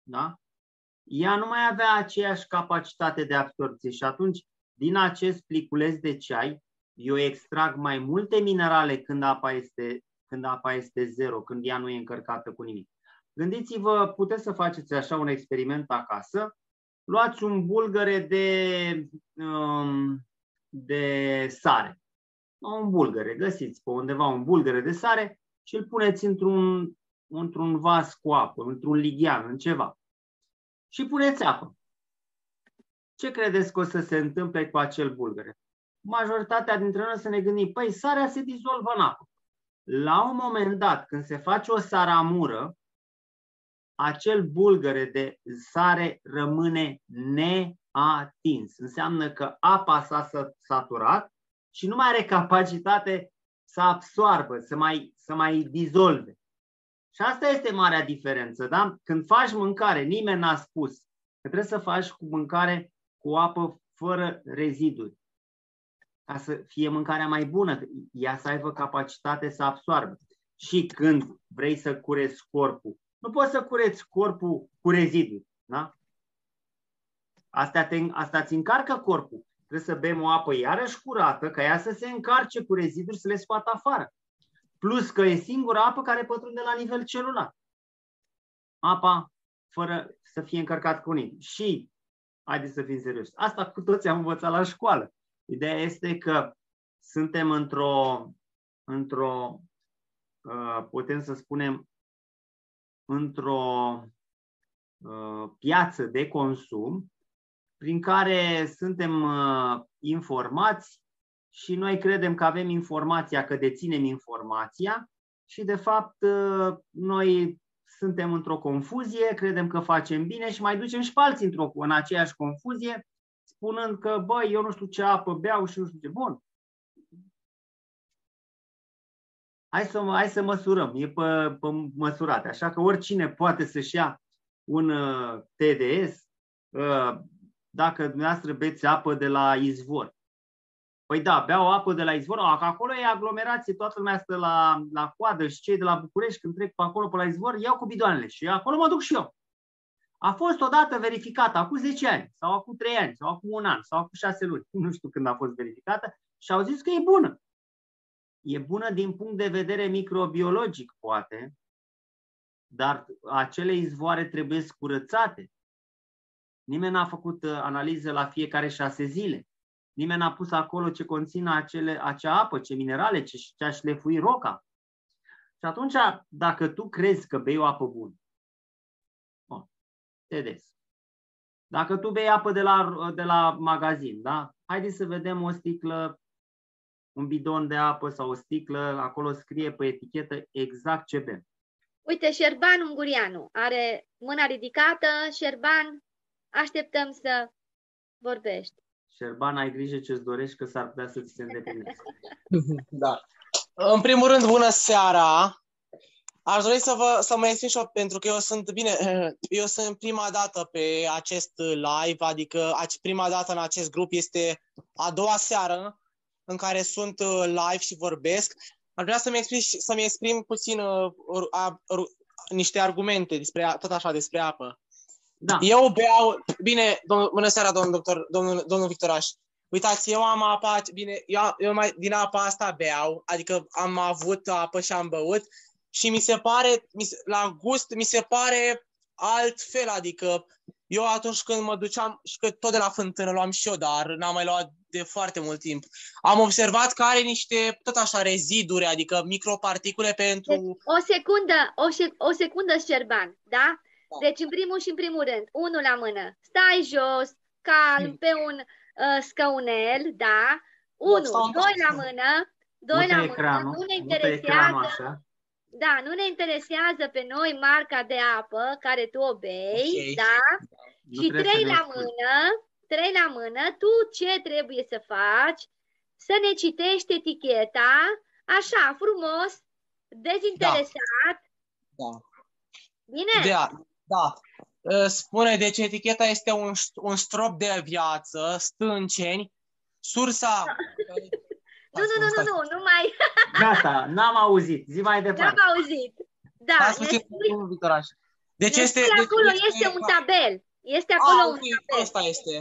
Speaker 2: da? ea nu mai avea aceeași capacitate de absorție și atunci, din acest pliculeț de ceai, eu extrag mai multe minerale când apa este, când apa este zero, când ea nu e încărcată cu nimic. Gândiți-vă, puteți să faceți așa un experiment acasă. Luați un bulgăre de, um, de sare. Un bulgăre, găsiți pe undeva un bulgăre de sare și îl puneți într-un, într-un vas cu apă, într-un lighean, în ceva. Și puneți apă. Ce credeți că o să se întâmple cu acel bulgăre? Majoritatea dintre noi să ne gândim, păi sarea se dizolvă în apă. La un moment dat, când se face o saramură, acel bulgăre de sare rămâne neatins. Înseamnă că apa s-a saturat și nu mai are capacitate să absoarbă, să mai, să mai dizolve. Și asta este marea diferență. Da? Când faci mâncare, nimeni n-a spus că trebuie să faci cu mâncare cu apă fără reziduri. Ca să fie mâncarea mai bună, ea să aibă capacitate să absoarbă. Și când vrei să cureți corpul nu poți să cureți corpul cu reziduri. Da? Asta, te, asta ți încarcă corpul. Trebuie să bem o apă iarăși curată, ca ea să se încarce cu reziduri, să le scoată afară. Plus că e singura apă care pătrunde la nivel celular. Apa fără să fie încărcat cu nimic. Și, haideți să fim serioși, asta cu toți am învățat la școală. Ideea este că suntem într-o, într-o uh, putem să spunem, într-o uh, piață de consum prin care suntem uh, informați și noi credem că avem informația, că deținem informația și de fapt uh, noi suntem într-o confuzie, credem că facem bine și mai ducem și pe alții într-o, în aceeași confuzie, spunând că, băi, eu nu știu ce apă beau și nu știu ce. Bun, hai să, hai să măsurăm, e pe, pe măsurate. Așa că oricine poate să-și ia un uh, TDS uh, dacă dumneavoastră beți apă de la izvor. Păi da, beau apă de la izvor, că acolo e aglomerație, toată lumea stă la, la coadă și cei de la București când trec pe acolo pe la izvor, iau cu bidoanele și acolo mă duc și eu. A fost odată verificată, acum 10 ani, sau acum 3 ani, sau acum un an, sau acum 6 luni, nu știu când a fost verificată, și au zis că e bună. E bună din punct de vedere microbiologic, poate, dar acele izvoare trebuie curățate. Nimeni n-a făcut uh, analize la fiecare șase zile. Nimeni n-a pus acolo ce conține acele, acea apă, ce minerale, ce, ce a șlefui roca. Și atunci, dacă tu crezi că bei o apă bună, bun, te des. Dacă tu bei apă de la, de la magazin, da? Haideți să vedem o sticlă un bidon de apă sau o sticlă, acolo scrie pe etichetă exact ce bem.
Speaker 3: Uite, Șerban Ungurianu are mâna ridicată. Șerban, așteptăm să vorbești.
Speaker 2: Șerban, ai grijă ce-ți dorești, că s-ar putea să ți se îndeplinească.
Speaker 4: da. În primul rând, bună seara! Aș dori să, vă, să mă exprim și eu, pentru că eu sunt, bine, eu sunt prima dată pe acest live, adică prima dată în acest grup este a doua seară în care sunt uh, live și vorbesc, ar vrea să-mi exprim, să-mi exprim puțin uh, a, a, niște argumente despre, tot așa despre apă. Da. Eu beau, bine, domn, bună seara, domnul doctor, domnul, domnul Victoraș. Uitați, eu am apa, bine, eu, eu mai, din apa asta beau, adică am avut apă și am băut și mi se pare, mi se, la gust, mi se pare altfel, adică eu atunci când mă duceam, și că tot de la fântână luam și eu, dar n-am mai luat de foarte mult timp. Am observat că are niște, tot așa, reziduri, adică microparticule pentru... Deci,
Speaker 3: o secundă, o, o secundă, Șerban, da? Deci, în primul și în primul rând, unul la mână, stai jos, calm, pe un uh, scăunel, da? Unu,
Speaker 4: stau în
Speaker 3: doi
Speaker 4: jos.
Speaker 3: la mână, doi
Speaker 2: Mută
Speaker 3: la mână,
Speaker 2: ecranul,
Speaker 3: nu ne
Speaker 2: mută ecranul
Speaker 3: interesează,
Speaker 2: așa.
Speaker 3: Da, nu ne interesează pe noi marca de apă care tu o bei,
Speaker 4: Ok.
Speaker 3: da?
Speaker 2: Nu
Speaker 3: Și
Speaker 2: trebuie
Speaker 3: trei
Speaker 2: să ne
Speaker 3: la
Speaker 2: spui.
Speaker 3: mână, trei la mână, tu ce trebuie să faci? Să ne citești eticheta, așa, frumos, dezinteresat,
Speaker 4: Da.
Speaker 3: bine?
Speaker 4: Da, da. Uh, Spune, deci eticheta este un, un strop de viață, stânceni, sursa...
Speaker 3: Nu, nu, nu, nu, nu, nu mai,
Speaker 2: Gata, n-am auzit. Zi mai
Speaker 3: n-am
Speaker 2: departe.
Speaker 3: auzit. Da,
Speaker 4: Stai
Speaker 3: ne
Speaker 4: puțin,
Speaker 3: spui,
Speaker 4: domnul Victoraș. Deci
Speaker 3: ne
Speaker 4: este...
Speaker 3: spui
Speaker 4: deci
Speaker 3: acolo, este un tabel. Este acolo
Speaker 4: Ah,
Speaker 3: un
Speaker 4: ok,
Speaker 3: tabel.
Speaker 4: ăsta este.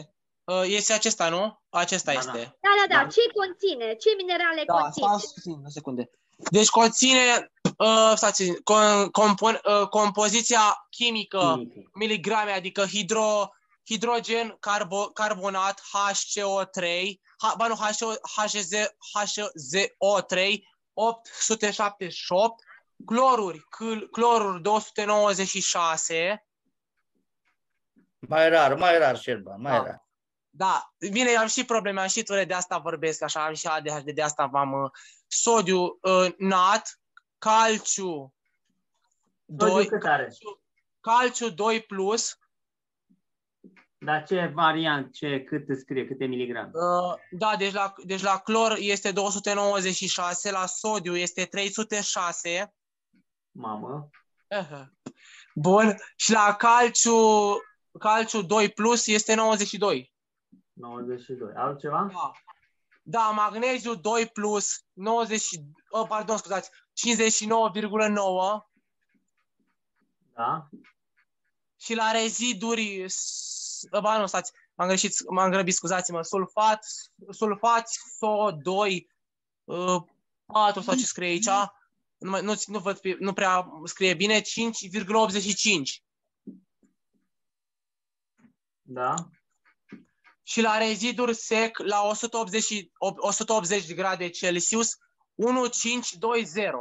Speaker 4: Uh, Este acesta, nu? Acesta
Speaker 2: Da,
Speaker 4: este.
Speaker 3: Da, da, da.
Speaker 2: Da.
Speaker 3: Ce conține? Ce minerale
Speaker 4: Da,
Speaker 3: conține?
Speaker 4: stați puțin, o secunde. Deci conține, uh, stați, con, compon, uh, compoziția chimică,
Speaker 2: Chimică.
Speaker 4: miligrame, adică hidro, hidrogen, carbo, carbonat, HCO3, H, ba nu, HCO, HZ, HZO3, 878, cloruri, cl, cloruri 296,
Speaker 5: Mai rar, mai rar, Șerban, mai
Speaker 4: Da.
Speaker 5: rar.
Speaker 4: Da, bine, am și probleme, am și ture, de asta vorbesc așa, am și ADHD, de asta v-am uh, sodiu uh, nat, calciu
Speaker 2: Sodiu
Speaker 4: 2,
Speaker 2: cât are?
Speaker 4: calciu 2 plus,
Speaker 2: Dar ce variant, ce, cât îți scrie, câte miligrame?
Speaker 4: uh, da, deci la, deci la clor este 296, la sodiu este 306,
Speaker 2: Mamă.
Speaker 4: uh, bun, și la calciu, calciu 2 plus este 92.
Speaker 2: 92. Altceva?
Speaker 4: Da. Da, magneziu 2 plus 90, oh, pardon, scuzați, 59,9
Speaker 2: Da.
Speaker 4: și la reziduri, s- ba nu, stați, m-am greșit, m-am grăbit, scuzați-mă, sulfat, sulfați SO2 uh, 4 sau ce scrie aici, nu, mai- nu, nu, văd, pe- nu prea scrie bine, 5,85
Speaker 2: Da.
Speaker 4: și la reziduri sec la 180, și- 180 de grade Celsius 1520.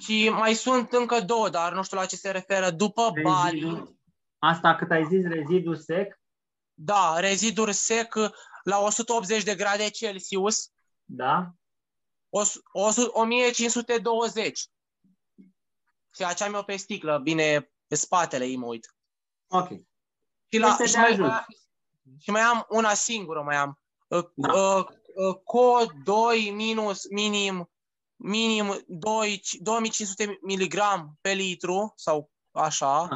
Speaker 4: Și mai sunt încă două, dar nu știu la ce se referă. După Bali,
Speaker 2: Rezidu. Asta cât ai zis, rezidu sec?
Speaker 4: da, reziduri sec la 180 de grade Celsius,
Speaker 2: Da.
Speaker 4: o, o, 1520. Și aceea mi-o pe sticlă, bine, pe spatele ei mă uit.
Speaker 2: Ok.
Speaker 4: Și, la,
Speaker 2: Este de
Speaker 4: și, mai,
Speaker 2: ajuns.
Speaker 4: și mai am una singură, mai am. Uh,
Speaker 2: Da.
Speaker 4: uh, uh, Co 2 minus minim minim 2, 2500 mg pe litru sau așa.
Speaker 2: Ah.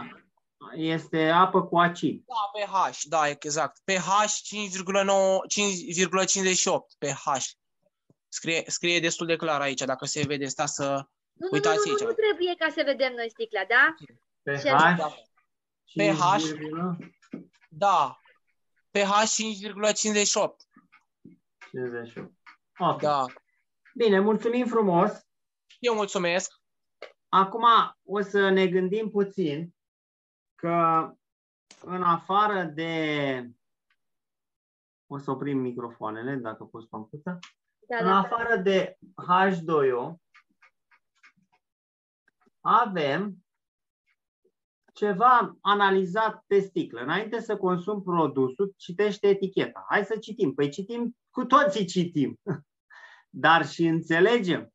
Speaker 2: Este apă cu acid.
Speaker 4: Da, pH, da, exact. pH 5,9 5,58 pH. Scrie, scrie destul de clar aici, dacă se vede, sta să...
Speaker 3: Nu, nu, nu,
Speaker 4: Uitați
Speaker 3: nu, nu,
Speaker 4: aici.
Speaker 3: nu trebuie ca să vedem noi sticla, da?
Speaker 2: pH.
Speaker 4: Da.
Speaker 2: 5,
Speaker 4: pH. Da. pH 5,58.
Speaker 2: 58. Ok.
Speaker 4: Da.
Speaker 2: Bine, mulțumim frumos.
Speaker 4: Eu mulțumesc.
Speaker 2: Acum o să ne gândim puțin că în afară de... O să oprim microfoanele, dacă poți, Pampuța.
Speaker 3: Da,
Speaker 2: În
Speaker 3: da, da.
Speaker 2: afară de H2O, avem ceva analizat pe sticlă. Înainte să consum produsul, citește eticheta. Hai să citim. Păi citim, cu toții citim. Dar și înțelegem.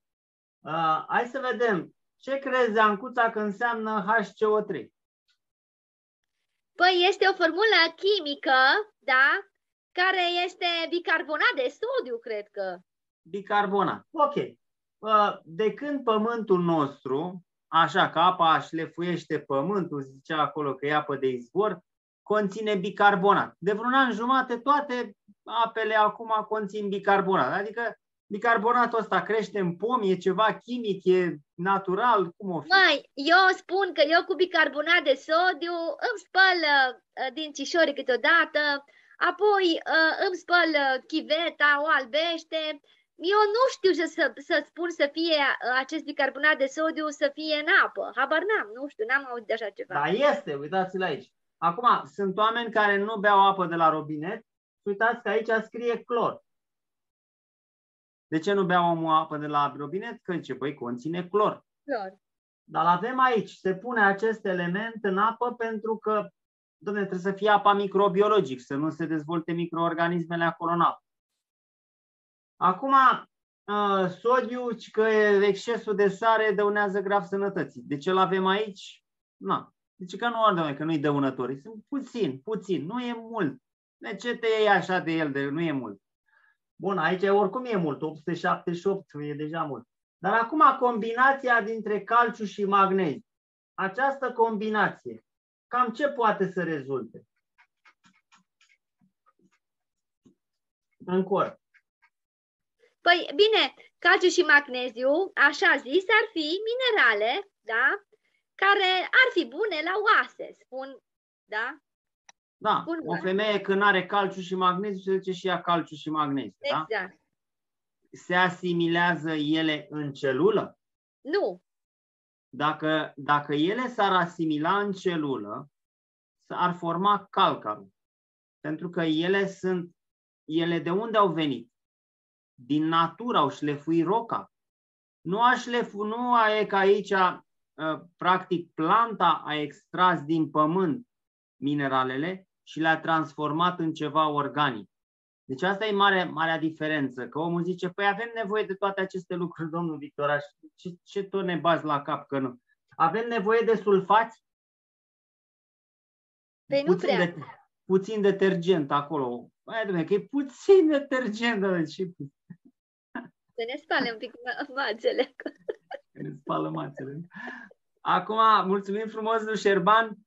Speaker 2: Uh, hai să vedem. Ce crezi, Ancuța, că înseamnă HCO3?
Speaker 3: Păi este o formulă chimică, da? Care este bicarbonat de sodiu, cred că.
Speaker 2: Bicarbonat. Ok. Uh, De când pământul nostru, așa că apa șlefuiește pământul, zicea acolo că e apă de izvor, conține bicarbonat. De vreun an jumate, toate apele acum conțin bicarbonat. Adică bicarbonatul ăsta crește în pomi, e ceva chimic, e natural, cum o fi?
Speaker 3: Măi, eu spun că eu cu bicarbonat de sodiu îmi spăl uh, dințișorii câteodată, apoi uh, îmi spăl uh, chiveta, o albește. Eu nu știu să, să, să spun să fie uh, acest bicarbonat de sodiu să fie în apă. Habar n-am, nu știu, n-am auzit de așa ceva.
Speaker 2: Da, este, uitați-l aici. Acum, sunt oameni care nu beau apă de la robinet și uitați că aici scrie clor. De ce nu beau omul apă de la robinet? Că zice, băi, conține clor.
Speaker 3: Clor.
Speaker 2: Dar avem aici, se pune acest element în apă pentru că, domne, trebuie să fie apa microbiologic, să nu se dezvolte microorganismele acolo în apă. Acum, uh, sodiu, ci că excesul de sare dăunează grav sănătății. De ce îl avem aici? Na. Deci că nu are că nu-i dăunători. Sunt puțin, puțin, nu e mult. De ce te iei așa de el? De, nu e mult. Bun, aici oricum e mult, 878 e deja mult. Dar acum combinația dintre calciu și magnez. Această combinație, cam ce poate să rezulte? În corp.
Speaker 3: Păi bine, calciu și magneziu, așa zis, ar fi minerale, da? Care ar fi bune la oase, spun, da?
Speaker 2: Da, Bun, o femeie când are calciu și magneziu, se duce și ea calciu și magneziu,
Speaker 3: exact.
Speaker 2: da? Se asimilează ele în celulă?
Speaker 3: Nu.
Speaker 2: Dacă, dacă ele s-ar asimila în celulă, ar forma calcarul. Pentru că ele sunt, ele de unde au venit? Din natură au șlefuit roca. Nu a șlefu, nu e că aici, uh, practic, planta a extras din pământ mineralele și le-a transformat în ceva organic. Deci asta e mare, marea diferență, că omul zice, păi avem nevoie de toate aceste lucruri, domnul Victoraș, ce, ce tot ne bazi la cap că nu? Avem nevoie de sulfați?
Speaker 3: Păi nu
Speaker 2: puțin,
Speaker 3: prea.
Speaker 2: de, puțin detergent acolo. Hai, domnule, că e puțin detergent, domnule, și
Speaker 3: Să ne spale un pic mațele.
Speaker 2: ne spală mațele. Acum, mulțumim frumos lui Șerban.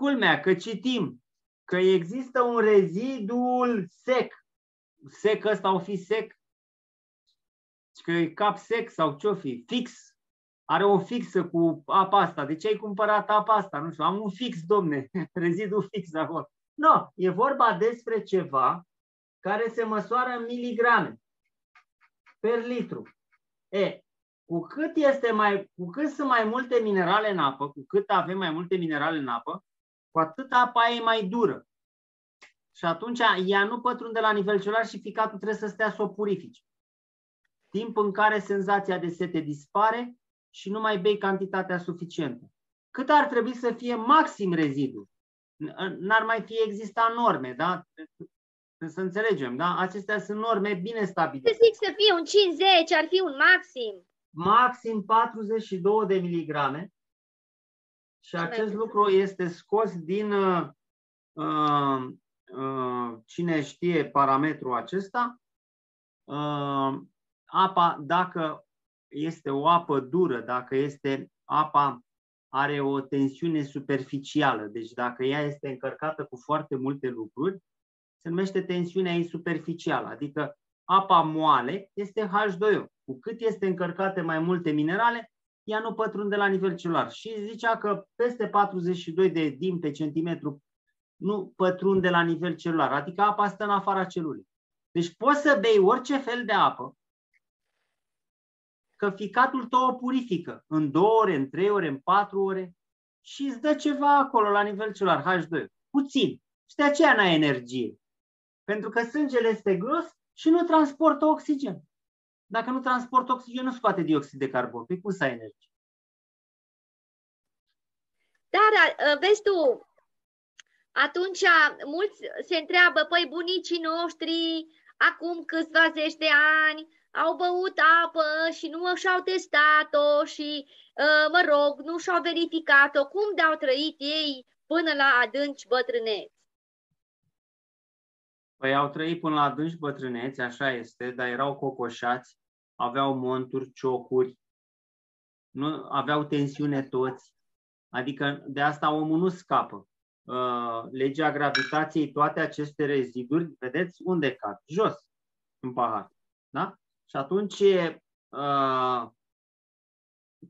Speaker 2: Uh, culmea că citim că există un rezidul sec. Sec ăsta o fi sec? Că e cap sec sau ce-o fi? Fix. Are o fixă cu apa asta. De ce ai cumpărat apa asta? Nu știu, am un fix, domne. Rezidul fix acolo. Nu, no, e vorba despre ceva care se măsoară în miligrame per litru. E, cu cât, este mai, cu cât sunt mai multe minerale în apă, cu cât avem mai multe minerale în apă, cu atât apa e mai dură. Și atunci ea nu pătrunde la nivel celular și ficatul trebuie să stea să o purifice. Timp în care senzația de sete dispare și nu mai bei cantitatea suficientă. Cât ar trebui să fie maxim rezidu? N-ar mai fi exista norme, da? Să înțelegem, da? Acestea sunt norme bine stabilite.
Speaker 3: Zic să fie un 50, ar fi un maxim.
Speaker 2: Maxim 42 de miligrame și acest lucru este scos din uh, uh, uh, cine știe parametrul acesta. Uh, apa, dacă este o apă dură, dacă este apa are o tensiune superficială, deci dacă ea este încărcată cu foarte multe lucruri, se numește tensiunea ei superficială, adică apa moale este H2O. Cu cât este încărcate mai multe minerale, ea nu pătrunde la nivel celular. Și zicea că peste 42 de dim pe centimetru nu pătrunde la nivel celular, adică apa stă în afara celulei. Deci poți să bei orice fel de apă, că ficatul tău o purifică în două ore, în trei ore, în patru ore și îți dă ceva acolo la nivel celular, H2. Puțin. Și de aceea n-ai energie. Pentru că sângele este gros și nu transportă oxigen. Dacă nu transportă oxigen, nu scoate dioxid de carbon. Pe cum să ai energie?
Speaker 3: Dar, uh, vezi tu, atunci mulți se întreabă, păi bunicii noștri, acum câțiva zeci de ani, au băut apă și nu și-au testat-o și, uh, mă rog, nu și-au verificat-o. Cum de-au trăit ei până la adânci bătrâneți?
Speaker 2: Păi au trăit până la adânci bătrâneți, așa este, dar erau cocoșați, aveau monturi, ciocuri, nu, aveau tensiune toți. Adică de asta omul nu scapă. Uh, legea gravitației, toate aceste reziduri, vedeți unde cad? Jos, în pahar. Da? Și atunci uh,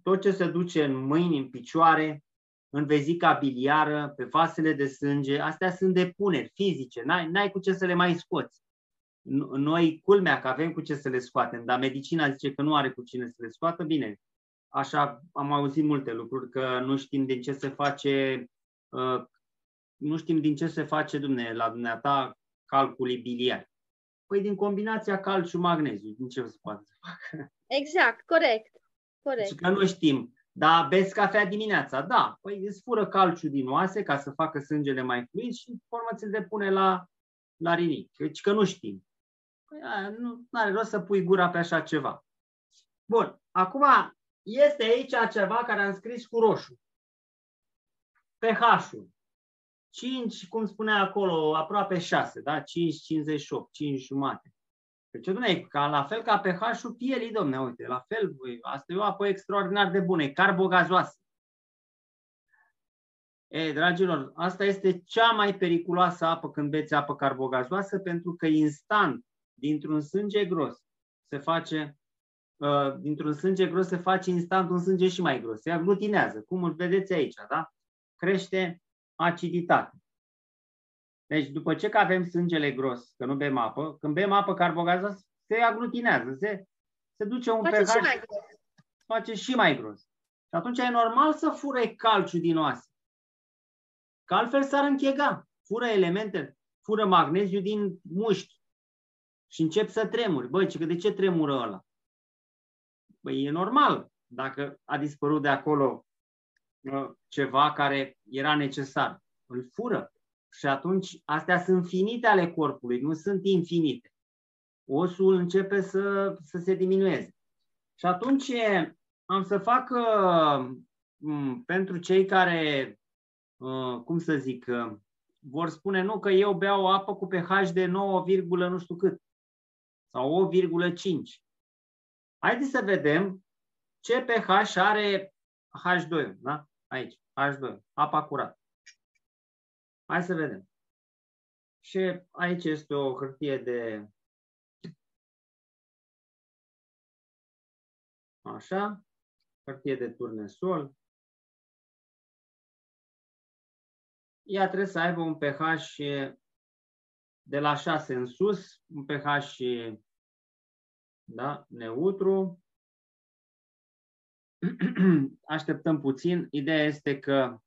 Speaker 2: tot ce se duce în mâini, în picioare, în vezica biliară, pe vasele de sânge, astea sunt depuneri fizice, n-ai, n-ai cu ce să le mai scoți. Noi, culmea că avem cu ce să le scoatem, dar medicina zice că nu are cu cine să le scoată, bine, așa am auzit multe lucruri, că nu știm din ce se face, uh, nu știm din ce se face dumne, la dumneata calculii biliari. Păi din combinația calciu-magneziu, din ce se poate să facă?
Speaker 3: Exact, corect. Corect.
Speaker 2: Și că nu știm. Da, beți cafea dimineața, da. Păi îți fură calciu din oase ca să facă sângele mai fluid și formă ți-l depune la, la rinic. Deci că nu știm. Păi, aia, nu are rost să pui gura pe așa ceva. Bun, acum este aici ceva care am scris cu roșu. pH-ul. 5, cum spunea acolo, aproape 6, da? 5, 58, 5 jumate. Deci, domne, ca, la fel ca pH-ul pielii, domne, uite, la fel, băi, asta e o apă extraordinar de bună, e carbogazoasă. E, dragilor, asta este cea mai periculoasă apă când beți apă carbogazoasă, pentru că instant, dintr-un sânge gros, se face, uh, dintr-un sânge gros se face instant un sânge și mai gros, se aglutinează, cum îl vedeți aici, da? Crește aciditate. Deci după ce că avem sângele gros, că nu bem apă, când bem apă carbogazoasă, se aglutinează, se, se duce un
Speaker 3: Face
Speaker 2: pH,
Speaker 3: și mai gros.
Speaker 2: face și mai gros. Și atunci e normal să fure calciu din oase. Că altfel s-ar închega. Fură elemente, fură magneziu din mușchi. Și încep să tremuri. Băi, ce, că de ce tremură ăla? Băi, e normal. Dacă a dispărut de acolo uh, ceva care era necesar. Îl fură. Și atunci, astea sunt finite ale corpului, nu sunt infinite. Osul începe să, să se diminueze. Și atunci e, am să fac uh, m, pentru cei care, uh, cum să zic, uh, vor spune nu că eu beau apă cu pH de 9, nu știu cât sau 8,5. Haideți să vedem ce pH are H2, da? Aici, H2, apa curată. Hai să vedem. Și aici este o hârtie de așa, hârtie de turnesol. Ea trebuie să aibă un pH de la 6 în sus, un pH da, neutru. Așteptăm puțin. Ideea este că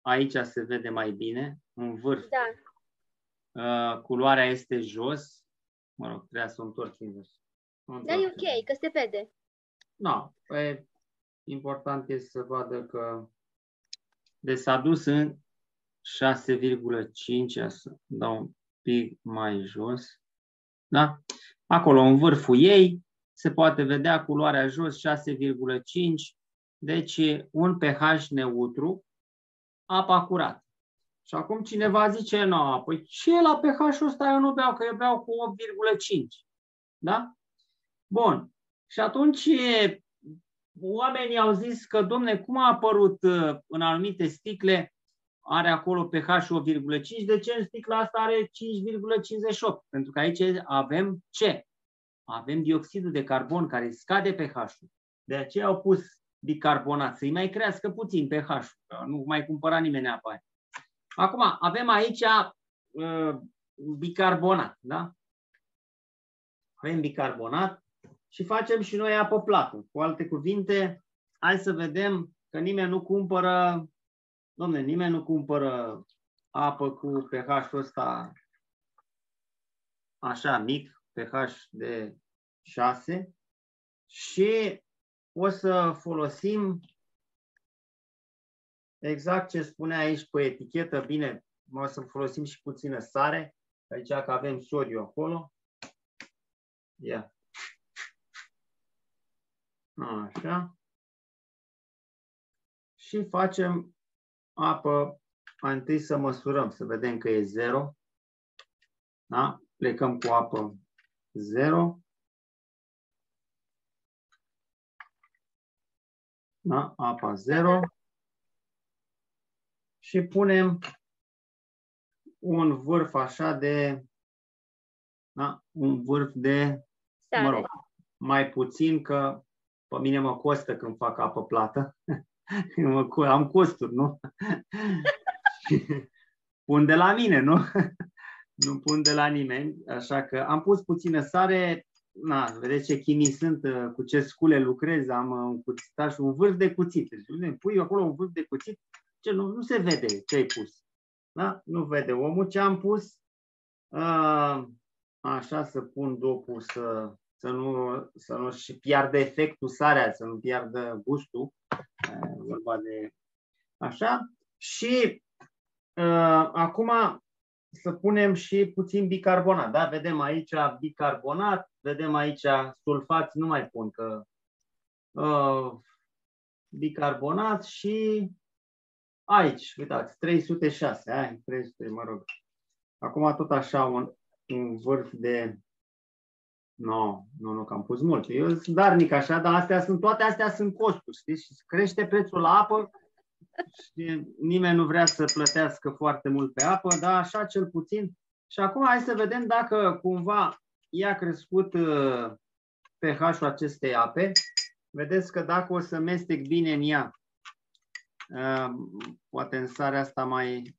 Speaker 2: aici se vede mai bine, în vârf.
Speaker 3: Da.
Speaker 2: Uh, culoarea este jos. Mă rog, trebuie să o întorc invers. O
Speaker 3: Da,
Speaker 2: întorc
Speaker 3: e ok, că se vede.
Speaker 2: Nu, păi, important este să vadă că de s-a dus în 6,5, să dau un pic mai jos. Da? Acolo, în vârful ei, se poate vedea culoarea jos 6,5, deci un pH neutru, apa curată. Și acum cineva zice, nu, păi ce la pH-ul ăsta eu nu beau, că eu beau cu 8,5. Da? Bun. Și atunci e, oamenii au zis că, domne, cum a apărut uh, în anumite sticle, are acolo pH 8,5, de ce în sticla asta are 5,58? Pentru că aici avem ce? Avem dioxidul de carbon care scade pH-ul. De aceea au pus bicarbonat, să-i mai crească puțin pH-ul, că nu mai cumpăra nimeni apa aia. Acum, avem aici uh, bicarbonat, da? Avem bicarbonat și facem și noi apă plată. Cu alte cuvinte, hai să vedem că nimeni nu cumpără, domne, nimeni nu cumpără apă cu pH-ul ăsta așa mic, pH de 6 și o să folosim exact ce spune aici pe etichetă, bine, o să folosim și puțină sare, aici că avem sodiu acolo. Ia. Așa. Și facem apă, mai întâi să măsurăm, să vedem că e 0. Da? Plecăm cu apă 0. Da? Apa 0. Și punem un vârf așa de, da? un vârf de,
Speaker 3: Sare.
Speaker 2: mă rog, mai puțin că pe mine mă costă când fac apă plată. Mă co- Am costuri, nu? pun de la mine, nu? nu pun de la nimeni, așa că am pus puțină sare, na, vedeți ce chimii sunt, uh, cu ce scule lucrez, am uh, un cuțitaș, un vârf de cuțit. Deci, uite, pui acolo un vârf de cuțit, ce nu, nu se vede ce ai pus. Da? Nu vede omul ce am pus. Uh, așa să pun dopul să să nu, să nu și piardă efectul sarea, să nu piardă gustul. E vorba de așa. Și uh, acum să punem și puțin bicarbonat. Da? Vedem aici bicarbonat, vedem aici sulfați, nu mai pun că uh, bicarbonat și aici, uitați, 306, hai, 300, mă rog. Acum tot așa un, un vârf de No, nu, nu, că am pus mult. Eu sunt darnic așa, dar astea sunt, toate astea sunt costuri, știți? Și crește prețul la apă și nimeni nu vrea să plătească foarte mult pe apă, dar așa cel puțin. Și acum hai să vedem dacă cumva i-a crescut uh, pH-ul acestei ape. Vedeți că dacă o să mestec bine în ea, uh, poate în sarea asta mai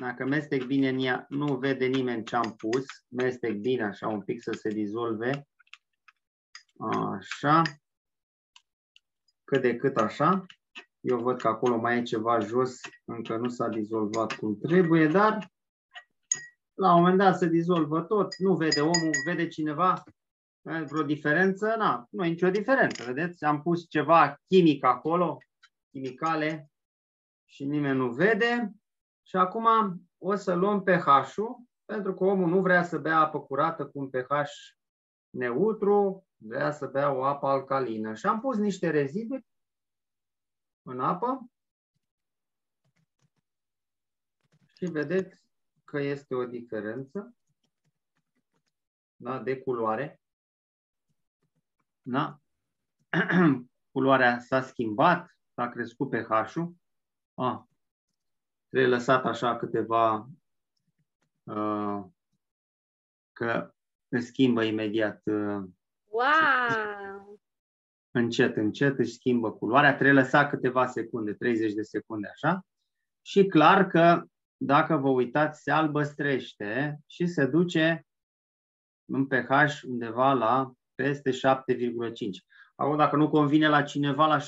Speaker 2: dacă mestec bine în ea, nu vede nimeni ce am pus. Mestec bine așa un pic să se dizolve. Așa. Cât de cât așa. Eu văd că acolo mai e ceva jos, încă nu s-a dizolvat cum trebuie, dar la un moment dat se dizolvă tot. Nu vede omul, vede cineva vreo diferență? Na, nu e nicio diferență, vedeți? Am pus ceva chimic acolo, chimicale, și nimeni nu vede. Și acum o să luăm pH-ul, pentru că omul nu vrea să bea apă curată cu un pH neutru, vrea să bea o apă alcalină. Și am pus niște reziduri în apă și vedeți că este o diferență da, de culoare. Da? Culoarea s-a schimbat, s-a crescut pH-ul. Ah, Trebuie lăsat așa câteva uh, că își schimbă imediat uh,
Speaker 3: Wow!
Speaker 2: încet, încet își schimbă culoarea. Trebuie lăsat câteva secunde, 30 de secunde așa. Și clar că dacă vă uitați, se albăstrește și se duce în pH undeva la peste 7,5. Acum, dacă nu convine la cineva la 7,5,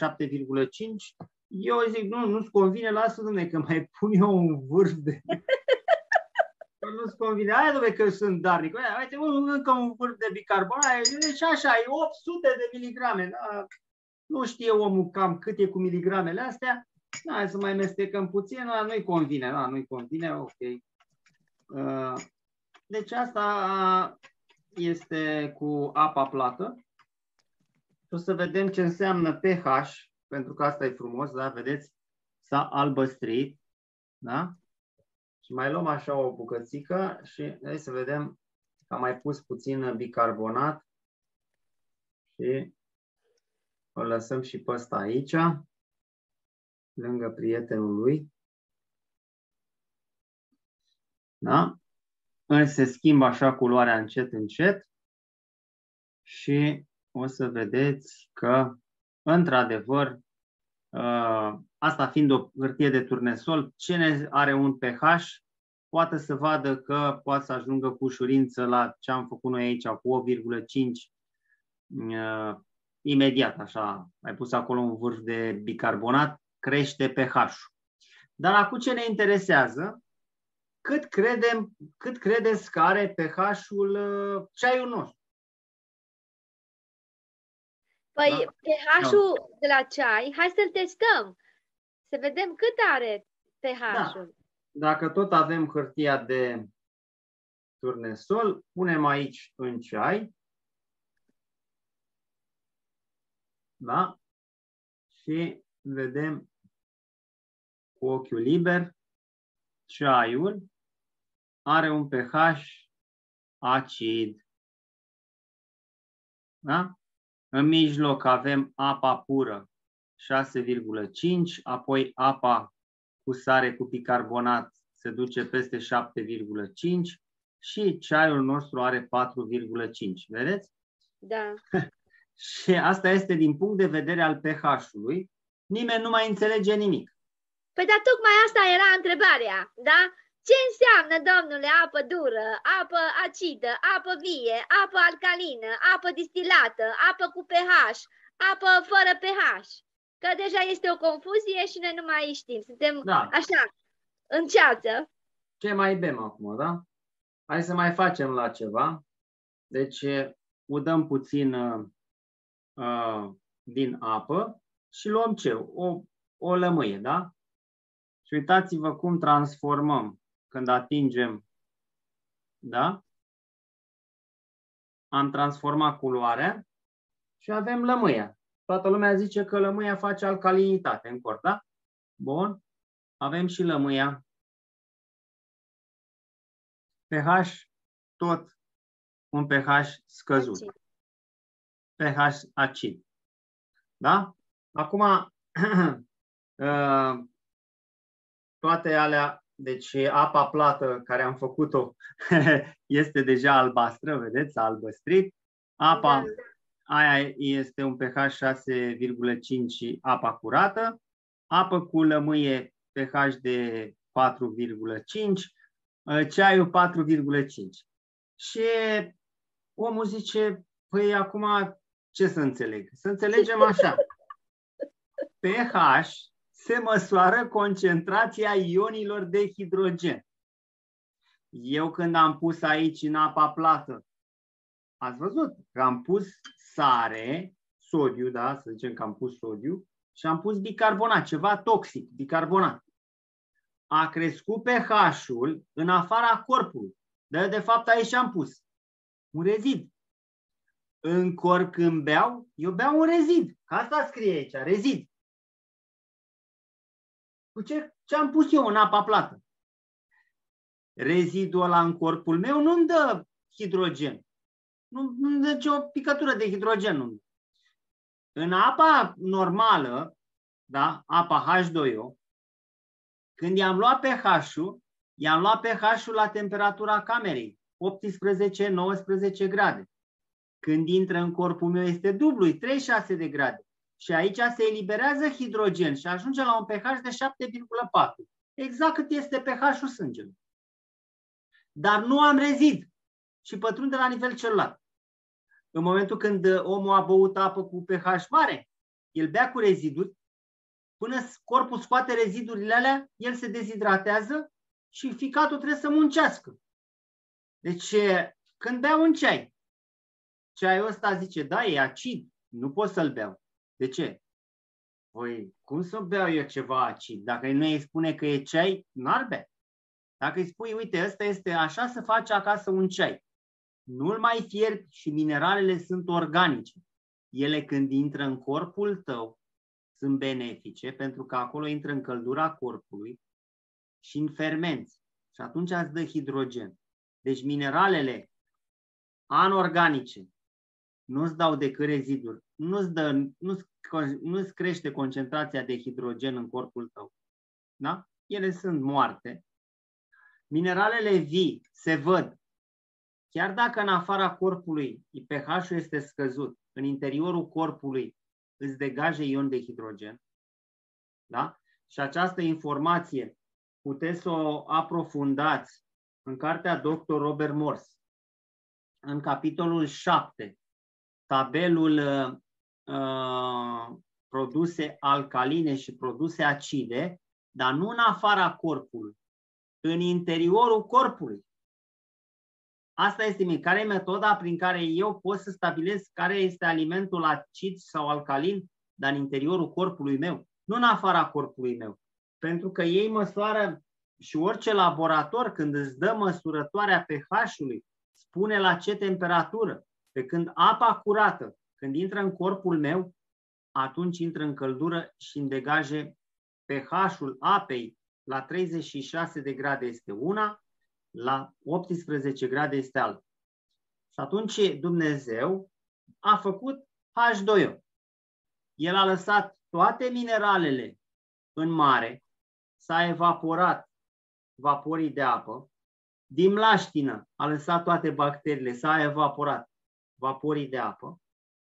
Speaker 2: eu zic, nu, nu-ți convine, lasă dumne, că mai pun eu un vârf de... nu-ți convine, aia dumne că sunt darnic, aia, uite, încă un vârf de bicarbonat, și așa, e 800 de miligrame, da? nu știe omul cam cât e cu miligramele astea, da, hai să mai mestecăm puțin, da, nu-i convine, da, nu-i convine, ok. Uh, deci asta este cu apa plată. O să vedem ce înseamnă pH, pentru că asta e frumos, da? Vedeți? S-a albăstrit, da? Și mai luăm așa o bucățică și hai să vedem că am mai pus puțin bicarbonat și o lăsăm și pe ăsta aici, lângă prietenul lui. Da? Se schimbă așa culoarea încet, încet și o să vedeți că într-adevăr, uh, asta fiind o hârtie de turnesol, cine are un pH poate să vadă că poate să ajungă cu ușurință la ce am făcut noi aici, cu 8,5 uh, imediat, așa, ai pus acolo un vârf de bicarbonat, crește pH-ul. Dar acum ce ne interesează? Cât, credem, cât credeți că are pH-ul uh, ceaiul nostru?
Speaker 3: Păi
Speaker 2: Da.
Speaker 3: pH-ul de la ceai, hai să-l testăm. Să vedem cât are pH-ul.
Speaker 2: Dacă tot avem hârtia de turnesol, punem aici în ceai. Da? Și vedem cu ochiul liber ceaiul are un pH acid. Da? În mijloc avem apa pură 6,5, apoi apa cu sare cu bicarbonat se duce peste 7,5 și ceaiul nostru are 4,5. Vedeți?
Speaker 3: Da.
Speaker 2: Și asta este din punct de vedere al pH-ului. Nimeni nu mai înțelege nimic.
Speaker 3: Păi dar tocmai asta era întrebarea, da? Ce înseamnă, domnule, apă dură, apă acidă, apă vie, apă alcalină, apă distilată, apă cu pH, apă fără pH? Că deja este o confuzie și noi nu mai știm. Suntem
Speaker 2: Da.
Speaker 3: așa, în ceață.
Speaker 2: Ce mai bem acum, da? Hai să mai facem la ceva. Deci udăm puțin uh, uh, din apă și luăm ce? O, o lămâie, da? Și uitați-vă cum transformăm când atingem, da? Am transformat culoarea și avem lămâia. Toată lumea zice că lămâia face alcalinitate în corp, da? Bun. Avem și lămâia. pH tot un pH scăzut. Acid. pH acid. Da? Acum, uh, toate alea, deci apa plată care am făcut-o este deja albastră, vedeți, albăstrit. Apa da. aia este un pH 6,5 apa curată. Apă cu lămâie pH de 4,5, uh, ceaiul 4,5. Și omul zice, păi acum ce să înțeleg? Să înțelegem așa. pH se măsoară concentrația ionilor de hidrogen. Eu când am pus aici în apa plată, ați văzut că am pus sare, sodiu, da, să zicem că am pus sodiu, și am pus bicarbonat, ceva toxic, bicarbonat. A crescut pH-ul în afara corpului. De, de fapt, aici am pus un rezid. În corp când beau, eu beau un rezid. Ca asta scrie aici, rezid. Cu ce, ce am pus eu în apa plată? Rezidul ăla în corpul meu nu-mi dă hidrogen. Nu, nu dă ce o picătură de hidrogen. Nu. În apa normală, da, apa H2O, când i-am luat pH-ul, i-am luat pH-ul la temperatura camerei, 18-19 grade. Când intră în corpul meu este dublu, 36 de grade. Și aici se eliberează hidrogen și ajunge la un pH de 7,4. Exact cât este pH-ul sângelui. Dar nu am rezid și pătrunde la nivel celular. În momentul când omul a băut apă cu pH mare, el bea cu reziduri, până corpul scoate rezidurile alea, el se dezidratează și ficatul trebuie să muncească. Deci, când beau un ceai, ceaiul ăsta zice, da, e acid, nu pot să-l beau. De ce? Păi, cum să beau eu ceva acid? Dacă nu îi spune că e ceai, n-ar bea. Dacă îi spui, uite, ăsta este așa să faci acasă un ceai, nu-l mai fierbi și mineralele sunt organice. Ele când intră în corpul tău sunt benefice pentru că acolo intră în căldura corpului și în fermenți. Și atunci îți dă hidrogen. Deci mineralele anorganice nu-ți dau decât reziduri, nu-ți, dă, nu-ți, nu-ți crește concentrația de hidrogen în corpul tău. Da? Ele sunt moarte. Mineralele vii se văd. Chiar dacă în afara corpului pH-ul este scăzut, în interiorul corpului îți degaje ion de hidrogen. Da? Și această informație puteți să o aprofundați în cartea Dr. Robert Morse, în capitolul 7, tabelul uh, produse alcaline și produse acide, dar nu în afara corpului, în interiorul corpului. Asta este care e metoda prin care eu pot să stabilesc care este alimentul acid sau alcalin, dar în interiorul corpului meu, nu în afara corpului meu. Pentru că ei măsoară și orice laborator, când îți dă măsurătoarea pH-ului, spune la ce temperatură. Pe când apa curată, când intră în corpul meu, atunci intră în căldură și în degaje pH-ul apei la 36 de grade este una, la 18 grade este alta. Și atunci Dumnezeu a făcut H2O. El a lăsat toate mineralele în mare, s-a evaporat vaporii de apă, din mlaștină a lăsat toate bacteriile, s-a evaporat vaporii de apă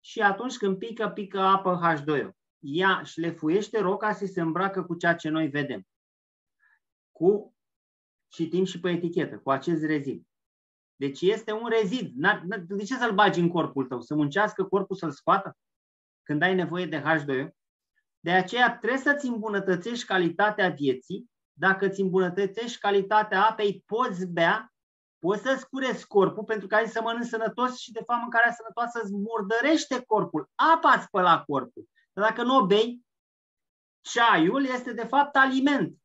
Speaker 2: și atunci când pică, pică apă H2O. Ea șlefuiește roca și se îmbracă cu ceea ce noi vedem. Cu, citim și pe etichetă, cu acest rezid. Deci este un rezid. De ce să-l bagi în corpul tău? Să muncească corpul să-l scoată? Când ai nevoie de H2O? De aceea trebuie să-ți îmbunătățești calitatea vieții. Dacă îți îmbunătățești calitatea apei, poți bea poți să-ți curezi corpul pentru că ai să mănânci sănătos și de fapt mâncarea sănătoasă îți murdărește corpul. Apa spăla corpul. Dar dacă nu o bei, ceaiul este de fapt aliment.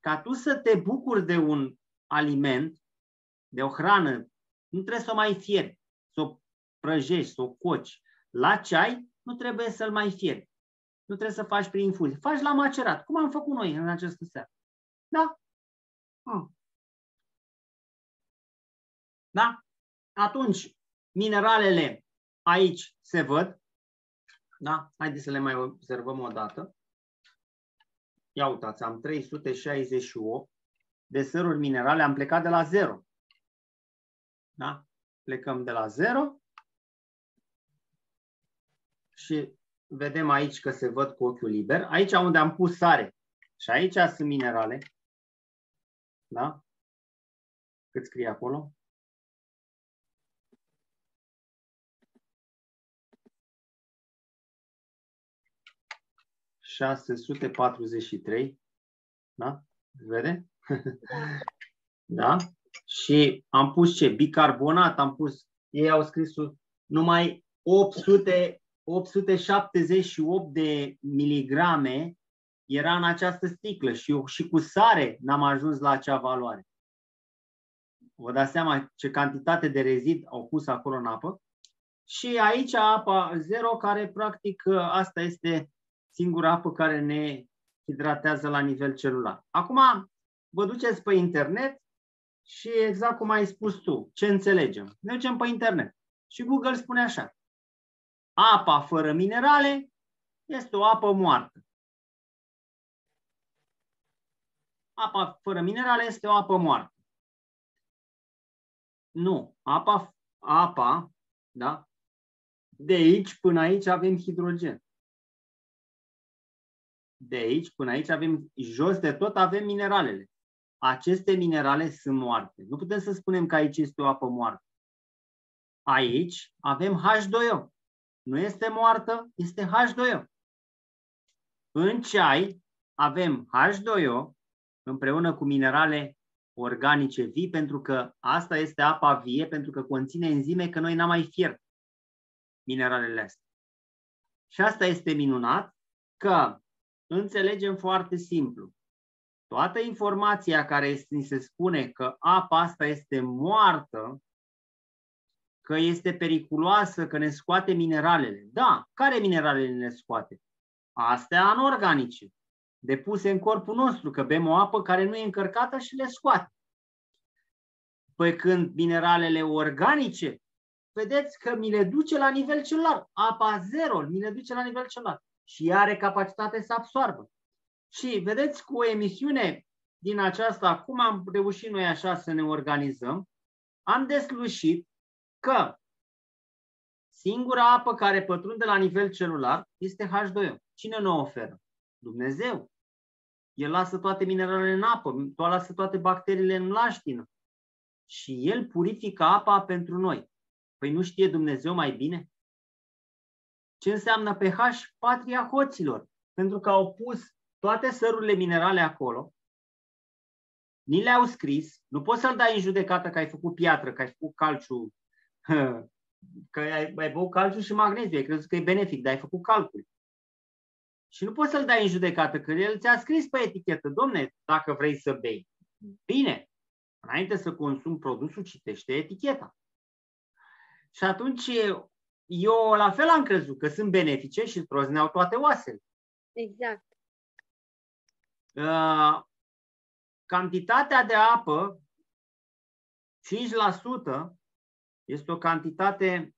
Speaker 2: Ca tu să te bucuri de un aliment, de o hrană, nu trebuie să o mai fieri, să o prăjești, să o coci. La ceai nu trebuie să-l mai fieri. Nu trebuie să faci prin infuzie. Faci la macerat, cum am făcut noi în această seară. Da? Hmm. Da? Atunci, mineralele aici se văd. Da? Haideți să le mai observăm o dată. Ia uitați, am 368 de săruri minerale, am plecat de la 0. Da? Plecăm de la 0 și vedem aici că se văd cu ochiul liber. Aici unde am pus sare și aici sunt minerale. Da? Cât scrie acolo? 643. Da? Vede? da? Și am pus ce? Bicarbonat, am pus, ei au scris numai 800, 878 de miligrame era în această sticlă și, eu, și cu sare n-am ajuns la acea valoare. Vă dați seama ce cantitate de rezid au pus acolo în apă. Și aici apa zero, care practic asta este singura apă care ne hidratează la nivel celular. Acum vă duceți pe internet și exact cum ai spus tu, ce înțelegem? Ne ducem pe internet și Google spune așa. Apa fără minerale este o apă moartă. Apa fără minerale este o apă moartă. Nu. Apa, apa da? de aici până aici avem hidrogen de aici până aici avem, jos de tot avem mineralele. Aceste minerale sunt moarte. Nu putem să spunem că aici este o apă moartă. Aici avem H2O. Nu este moartă, este H2O. În ceai avem H2O împreună cu minerale organice vii, pentru că asta este apa vie, pentru că conține enzime, că noi n-am mai fiert mineralele astea. Și asta este minunat, că înțelegem foarte simplu. Toată informația care ni se spune că apa asta este moartă, că este periculoasă, că ne scoate mineralele. Da, care mineralele ne scoate? Astea anorganice, depuse în corpul nostru, că bem o apă care nu e încărcată și le scoate. Păi când mineralele organice, vedeți că mi le duce la nivel celular. Apa zero mi le duce la nivel celular și are capacitate să absorbă. Și vedeți, cu o emisiune din aceasta, cum am reușit noi așa să ne organizăm, am deslușit că singura apă care pătrunde la nivel celular este H2O. Cine ne oferă? Dumnezeu. El lasă toate mineralele în apă, lasă toate bacteriile în laștină. Și El purifică apa pentru noi. Păi nu știe Dumnezeu mai bine? Ce înseamnă pH? Patria hoților. Pentru că au pus toate sărurile minerale acolo, ni le-au scris, nu poți să-l dai în judecată că ai făcut piatră, că ai făcut calciu, că ai, ai făcut calciu și magneziu, ai crezut că e benefic, dar ai făcut calcul. Și nu poți să-l dai în judecată, că el ți-a scris pe etichetă, domne, dacă vrei să bei. Bine, înainte să consumi produsul, citește eticheta. Și atunci eu la fel am crezut că sunt benefice și trozneau toate oasele.
Speaker 3: Exact.
Speaker 2: Uh, cantitatea de apă, 5%, este o cantitate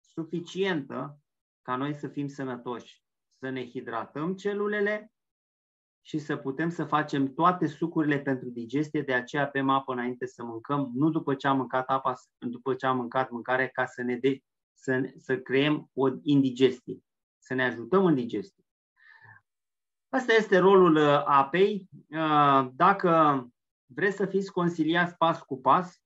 Speaker 2: suficientă ca noi să fim sănătoși, să ne hidratăm celulele și să putem să facem toate sucurile pentru digestie, de aceea avem apă înainte să mâncăm, nu după ce am mâncat apa, după ce am mâncat mâncare, ca să ne de, să, să creăm o indigestie, să ne ajutăm în digestie. Asta este rolul uh, apei. Uh, dacă vreți să fiți consiliați pas cu pas,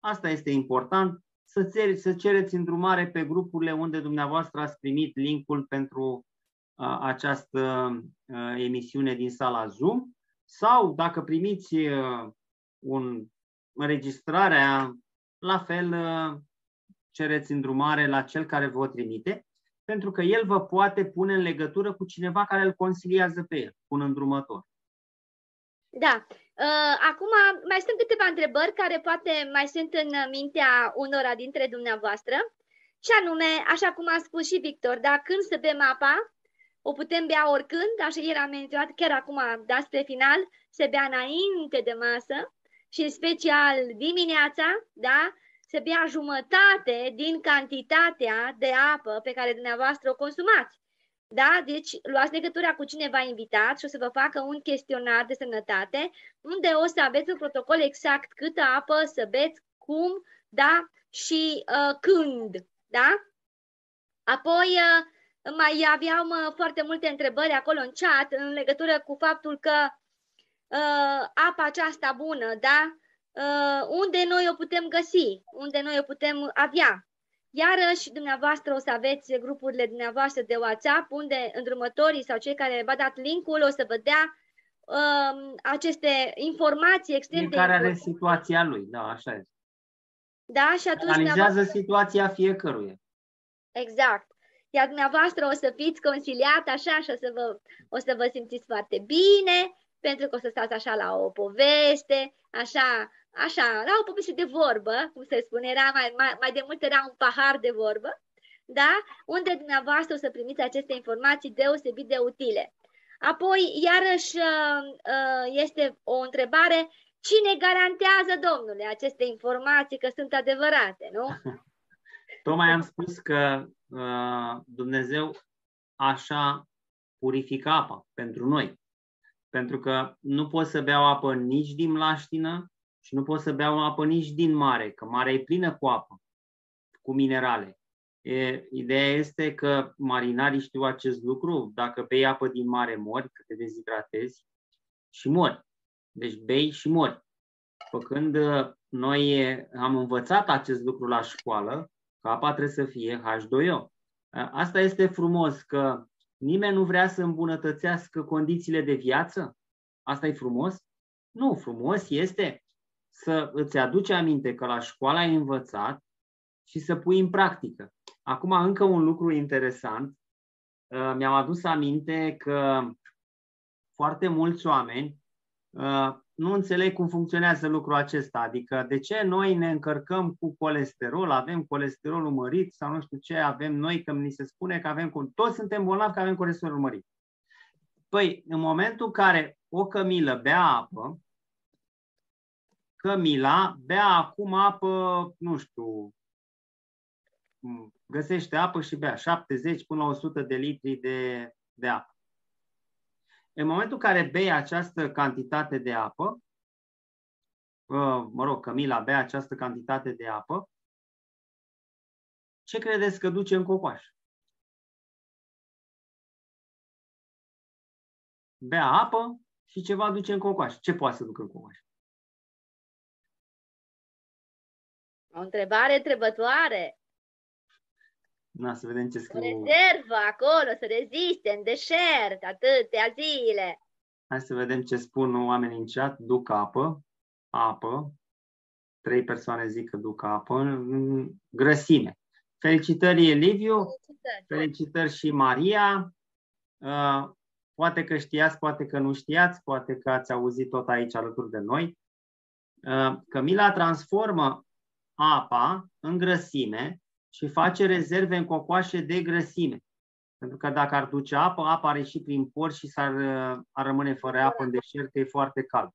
Speaker 2: asta este important, să, țeri, să cereți îndrumare pe grupurile unde dumneavoastră ați primit linkul pentru uh, această emisiune din sala Zoom sau dacă primiți un înregistrarea la fel uh, cereți îndrumare la cel care vă trimite, pentru că el vă poate pune în legătură cu cineva care îl consiliază pe el, un îndrumător.
Speaker 3: Da. Uh, acum mai sunt câteva întrebări care poate mai sunt în mintea unora dintre dumneavoastră. Și anume, așa cum a spus și Victor, da, când să bem apa, o putem bea oricând, așa era menționat chiar acum, da, spre final, se bea înainte de masă și în special dimineața, da, se bea jumătate din cantitatea de apă pe care dumneavoastră o consumați. Da? Deci luați legătura cu cineva invitat și o să vă facă un chestionar de sănătate unde o să aveți un protocol exact câtă apă să beți, cum, da, și uh, când, da? Apoi uh, mai aveam uh, foarte multe întrebări acolo în chat în legătură cu faptul că uh, apa aceasta bună, da, uh, unde noi o putem găsi, unde noi o putem avea. Iarăși, dumneavoastră o să aveți grupurile dumneavoastră de WhatsApp, unde îndrumătorii sau cei care v-a dat linkul o să vă dea um, aceste informații extrem
Speaker 2: de care are situația lui, da, așa este.
Speaker 3: Da, și atunci...
Speaker 2: Analizează situația fiecăruia.
Speaker 3: Exact. Iar dumneavoastră o să fiți consiliat așa și o să vă, o să vă simțiți foarte bine, pentru că o să stați așa la o poveste, așa așa, la o poveste de vorbă, cum se spune, era mai, mai, mai de mult era un pahar de vorbă, da? unde dumneavoastră o să primiți aceste informații deosebit de utile. Apoi, iarăși, uh, uh, este o întrebare, cine garantează, domnule, aceste informații că sunt adevărate, nu?
Speaker 2: Tocmai am spus că uh, Dumnezeu așa purifică apa pentru noi. Pentru că nu poți să beau apă nici din mlaștină, și nu pot să beau apă nici din mare, că marea e plină cu apă, cu minerale. E, ideea este că marinarii știu acest lucru. Dacă bei apă din mare, mori, că te dezhidratezi și mori. Deci bei și mori. Făcând uh, noi am învățat acest lucru la școală, că apa trebuie să fie H2O. Asta este frumos, că nimeni nu vrea să îmbunătățească condițiile de viață. Asta e frumos? Nu, frumos este să îți aduci aminte că la școală ai învățat și să pui în practică. Acum, încă un lucru interesant. Uh, mi-am adus aminte că foarte mulți oameni uh, nu înțeleg cum funcționează lucrul acesta. Adică de ce noi ne încărcăm cu colesterol, avem colesterolul mărit sau nu știu ce avem noi, că ni se spune că avem, toți suntem bolnavi că avem colesterol mărit. Păi, în momentul în care o cămilă bea apă, Cămila bea acum apă, nu știu, găsește apă și bea 70 până la 100 de litri de, de apă. În momentul în care bei această cantitate de apă, mă rog, Camila bea această cantitate de apă, ce credeți că duce în cocoaș? Bea apă și ceva duce în cocoaș. Ce poate să ducă în cocoaș?
Speaker 3: O întrebare întrebătoare.
Speaker 2: Na, să vedem ce scriu. O
Speaker 3: rezervă acolo, să reziste în deșert atâtea zile.
Speaker 2: Hai să vedem ce spun oamenii în chat. Duc apă, apă. Trei persoane zic că duc apă. Grăsime. Felicitări, Liviu. Felicitări, Felicitări și Maria. Uh, poate că știați, poate că nu știați, poate că ați auzit tot aici alături de noi. Uh, Camila transformă apa în grăsime și face rezerve în cocoașe de grăsime. Pentru că dacă ar duce apă, apa are și prin por și s-ar ar rămâne fără apă în deșert, că e foarte cald.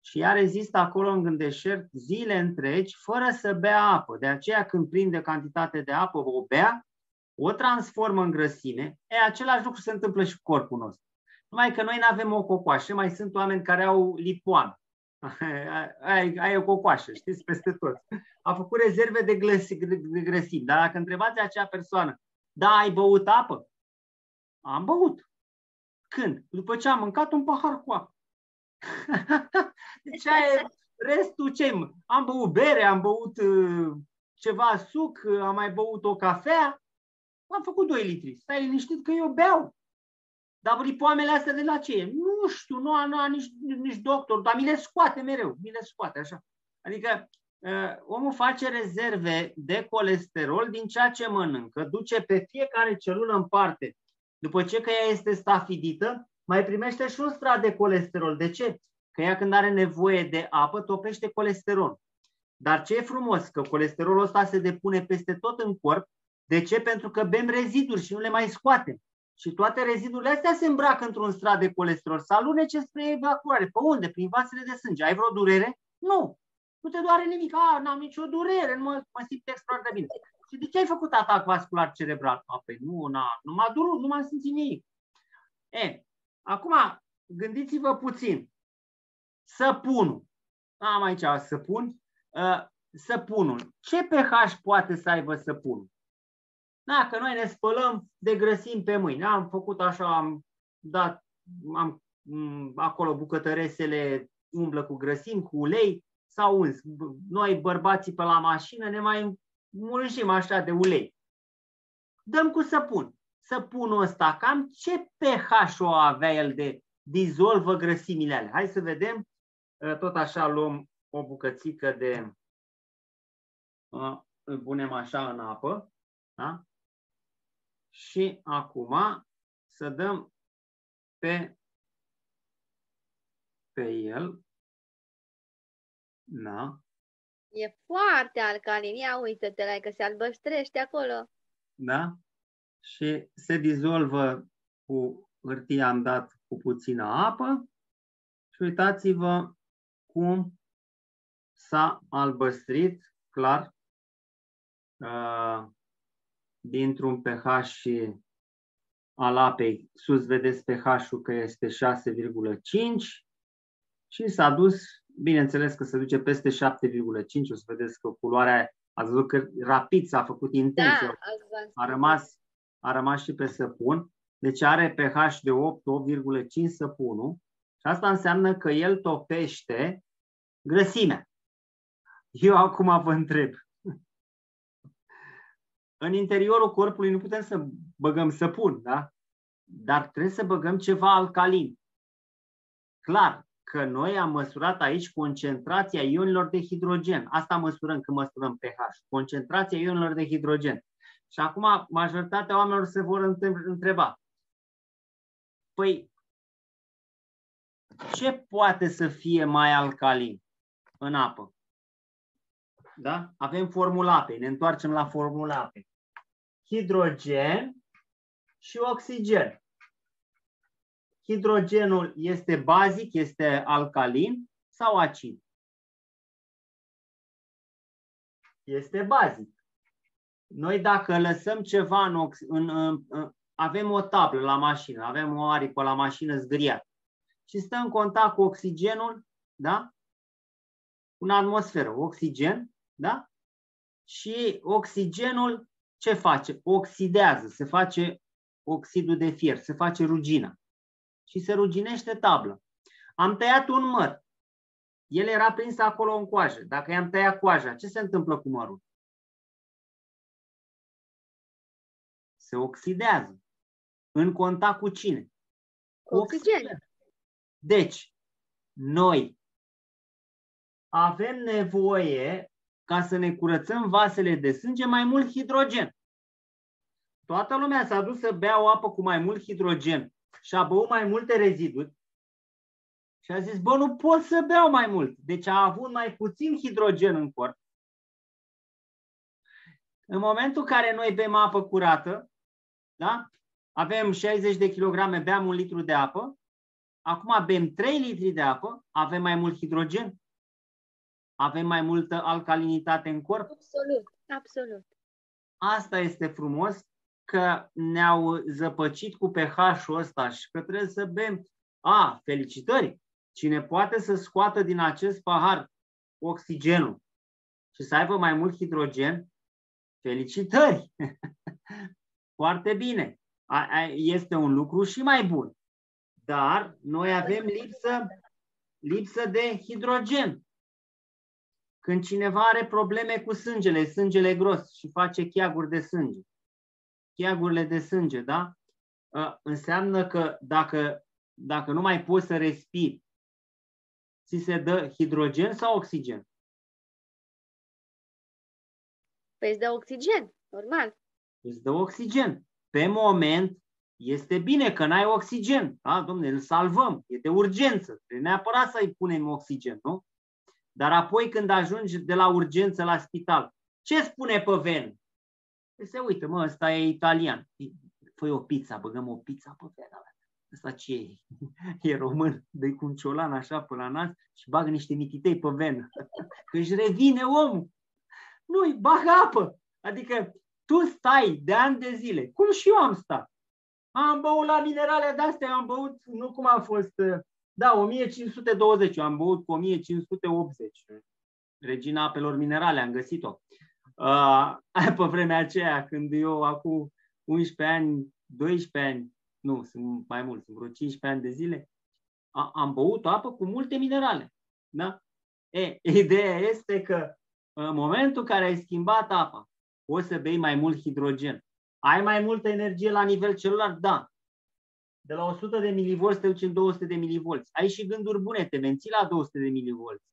Speaker 2: Și ea rezistă acolo în deșert zile întregi, fără să bea apă. De aceea când prinde cantitate de apă, o bea, o transformă în grăsime. E, același lucru se întâmplă și cu corpul nostru. Numai că noi nu avem o cocoașă, mai sunt oameni care au lipoan ai, ai o cocoașă, știți, peste tot. A făcut rezerve de, glăsi, de grăsimi. Dar dacă întrebați acea persoană, da, ai băut apă? Am băut. Când? După ce am mâncat un pahar cu apă. deci aia, restul ce? Am băut bere, am băut uh, ceva suc, am mai băut o cafea, am făcut 2 litri. Stai liniștit că eu beau. Dar lipoamele astea de la ce? Nu știu, nu a, nu a nici, nici doctor, dar mi le scoate mereu, mi le scoate așa. Adică uh, omul face rezerve de colesterol din ceea ce mănâncă, duce pe fiecare celulă în parte. După ce că ea este stafidită, mai primește și un strat de colesterol. De ce? Că ea când are nevoie de apă, topește colesterol. Dar ce e frumos, că colesterolul ăsta se depune peste tot în corp. De ce? Pentru că bem reziduri și nu le mai scoatem. Și toate rezidurile astea se îmbracă într-un strat de colesterol, să alunece spre evacuare. Pe unde? Prin vasele de sânge. Ai vreo durere? Nu. Nu te doare nimic. A, n-am nicio durere, nu mă, mă simt extraordinar de bine. Și de ce ai făcut atac vascular cerebral? A, păi nu, na, nu m-a durut, nu m-am simțit nimic. E, acum, gândiți-vă puțin. Săpunul. Am aici săpun. Uh, săpunul. Ce pH poate să aibă săpunul? Dacă noi ne spălăm de grăsimi pe mâini, am făcut așa, am dat, am mm, acolo bucătăresele umblă cu grăsimi, cu ulei, sau uns. Noi, bărbații pe la mașină, ne mai mulșim așa de ulei. Dăm cu săpun. Săpunul ăsta, cam ce pH o avea el de dizolvă grăsimile alea? Hai să vedem. Tot așa luăm o bucățică de... Îl punem așa în apă. Da? Și acum să dăm pe, pe el. Da.
Speaker 3: E foarte alcalin. Ia uite-te la că se albăstrește acolo.
Speaker 2: Da? Și se dizolvă cu hârtia am dat cu puțină apă și uitați-vă cum s-a albăstrit clar uh, dintr-un pH și al apei, sus vedeți pH-ul că este 6,5 și s-a dus, bineînțeles că se duce peste 7,5, o să vedeți că culoarea, ați văzut că rapid s-a făcut intens,
Speaker 3: Da,
Speaker 2: a rămas, a rămas și pe săpun, deci are pH de 8, 8,5 săpunul și asta înseamnă că el topește grăsimea. Eu acum vă întreb, în interiorul corpului nu putem să băgăm săpun, da? Dar trebuie să băgăm ceva alcalin. Clar că noi am măsurat aici concentrația ionilor de hidrogen. Asta măsurăm când măsurăm pH. Concentrația ionilor de hidrogen. Și acum majoritatea oamenilor se vor întreba. Păi, ce poate să fie mai alcalin în apă? Da? Avem formula apei. Ne întoarcem la formula apei. Hidrogen și oxigen. Hidrogenul este bazic, este alcalin sau acid? Este bazic. Noi dacă lăsăm ceva în, în, în, în avem o tablă la mașină, avem o aripă la mașină zgriat și stă în contact cu oxigenul, da? În atmosferă, oxigen, da? Și oxigenul ce face? Oxidează, se face oxidul de fier, se face rugina și se ruginește tablă. Am tăiat un măr. El era prins acolo în coajă. Dacă i-am tăiat coaja, ce se întâmplă cu mărul? Se oxidează. În contact cu cine?
Speaker 3: Cu oxigen.
Speaker 2: Deci, noi avem nevoie ca să ne curățăm vasele de sânge mai mult hidrogen. Toată lumea s-a dus să bea o apă cu mai mult hidrogen și a băut mai multe reziduri și a zis, bă, nu pot să beau mai mult. Deci a avut mai puțin hidrogen în corp. În momentul în care noi bem apă curată, da? avem 60 de kilograme, beam un litru de apă, acum bem 3 litri de apă, avem mai mult hidrogen, avem mai multă alcalinitate în corp.
Speaker 3: Absolut, absolut.
Speaker 2: Asta este frumos, că ne-au zăpăcit cu pH-ul ăsta și că trebuie să bem. A, felicitări! Cine poate să scoată din acest pahar oxigenul și să aibă mai mult hidrogen, felicitări! Foarte bine! Este un lucru și mai bun. Dar noi avem lipsă, lipsă de hidrogen. Când cineva are probleme cu sângele, sângele gros și face cheaguri de sânge, cheagurile de sânge, da? Înseamnă că dacă, dacă nu mai poți să respiri, ți se dă hidrogen sau oxigen?
Speaker 3: Păi îți dă oxigen, normal.
Speaker 2: Îți dă oxigen. Pe moment este bine că n-ai oxigen. Da, domnule, îl salvăm. E de urgență. Trebuie neapărat să-i punem oxigen, nu? Dar apoi când ajungi de la urgență la spital, ce spune pe ven? Păi se uită, mă, ăsta e italian. Fă o pizza, băgăm o pizza pe ven. Ăsta ce e? E român, de cu un ciolan așa până la nas și bagă niște mititei pe ven. Că își revine omul. Nu-i, bagă apă. Adică tu stai de ani de zile, cum și eu am stat. Am băut la minerale de-astea, am băut, nu cum a fost, da, 1520, eu am băut cu 1580. Regina apelor minerale, am găsit-o. Uh, pe vremea aceea, când eu, acum 11 ani, 12 ani, nu, sunt mai mult, sunt vreo 15 ani de zile, a, am băut apă cu multe minerale. Da? E, ideea este că în momentul în care ai schimbat apa, o să bei mai mult hidrogen. Ai mai multă energie la nivel celular? Da. De la 100 de milivolți te duci în 200 de milivolți. Ai și gânduri bune, te menții la 200 de milivolți.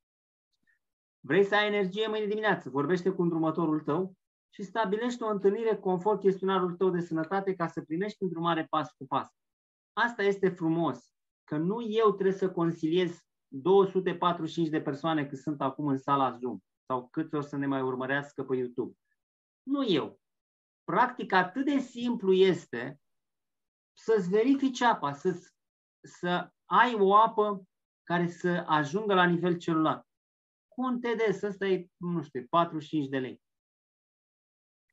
Speaker 2: Vrei să ai energie mâine dimineață? Vorbește cu îndrumătorul tău și stabilește o întâlnire conform chestionarul tău de sănătate ca să primești îndrumare pas cu pas. Asta este frumos, că nu eu trebuie să consiliez 245 de persoane cât sunt acum în sala Zoom sau câți o să ne mai urmărească pe YouTube. Nu eu. Practic atât de simplu este să-ți verifici apa, să, să ai o apă care să ajungă la nivel celular. Cu un TDS, ăsta e, nu știu, 45 de lei.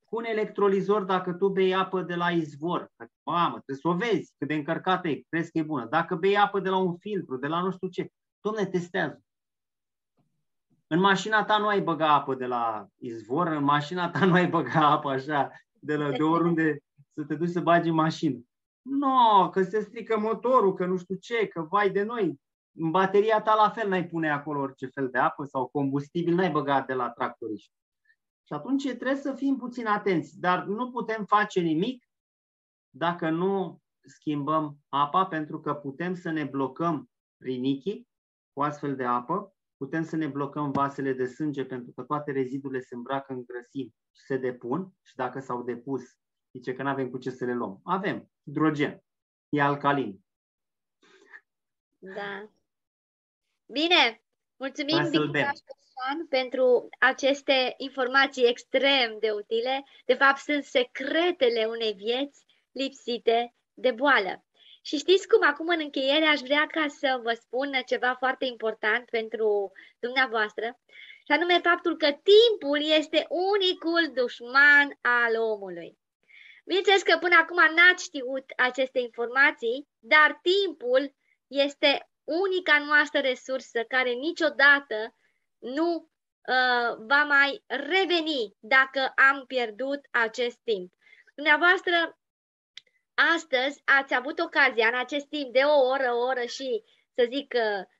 Speaker 2: Cu un electrolizor, dacă tu bei apă de la izvor, mamă, trebuie să o vezi cât de încărcată e, crezi că e bună. Dacă bei apă de la un filtru, de la nu știu ce, domne, testează. În mașina ta nu ai băga apă de la izvor, în mașina ta nu ai băga apă așa, de, la, de oriunde să te duci să bagi în mașină. Nu, no, că se strică motorul, că nu știu ce, că vai de noi. În bateria ta la fel n-ai pune acolo orice fel de apă sau combustibil n-ai băgat de la tractoriști. Și atunci trebuie să fim puțin atenți, dar nu putem face nimic dacă nu schimbăm apa, pentru că putem să ne blocăm rinichii cu astfel de apă, putem să ne blocăm vasele de sânge pentru că toate rezidurile se îmbracă în grăsimi și se depun și dacă s-au depus, zice că nu avem cu ce să le luăm. Avem hidrogen, e alcalin.
Speaker 3: Da. Bine, mulțumim Bine pentru aceste informații extrem de utile. De fapt, sunt secretele unei vieți lipsite de boală. Și știți cum, acum în încheiere aș vrea ca să vă spun ceva foarte important pentru dumneavoastră, și anume faptul că timpul este unicul dușman al omului. Bineînțeles că până acum n-ați știut aceste informații, dar timpul este unica noastră resursă care niciodată nu uh, va mai reveni dacă am pierdut acest timp. Dumneavoastră, astăzi ați avut ocazia în acest timp de o oră, o oră și, să zic,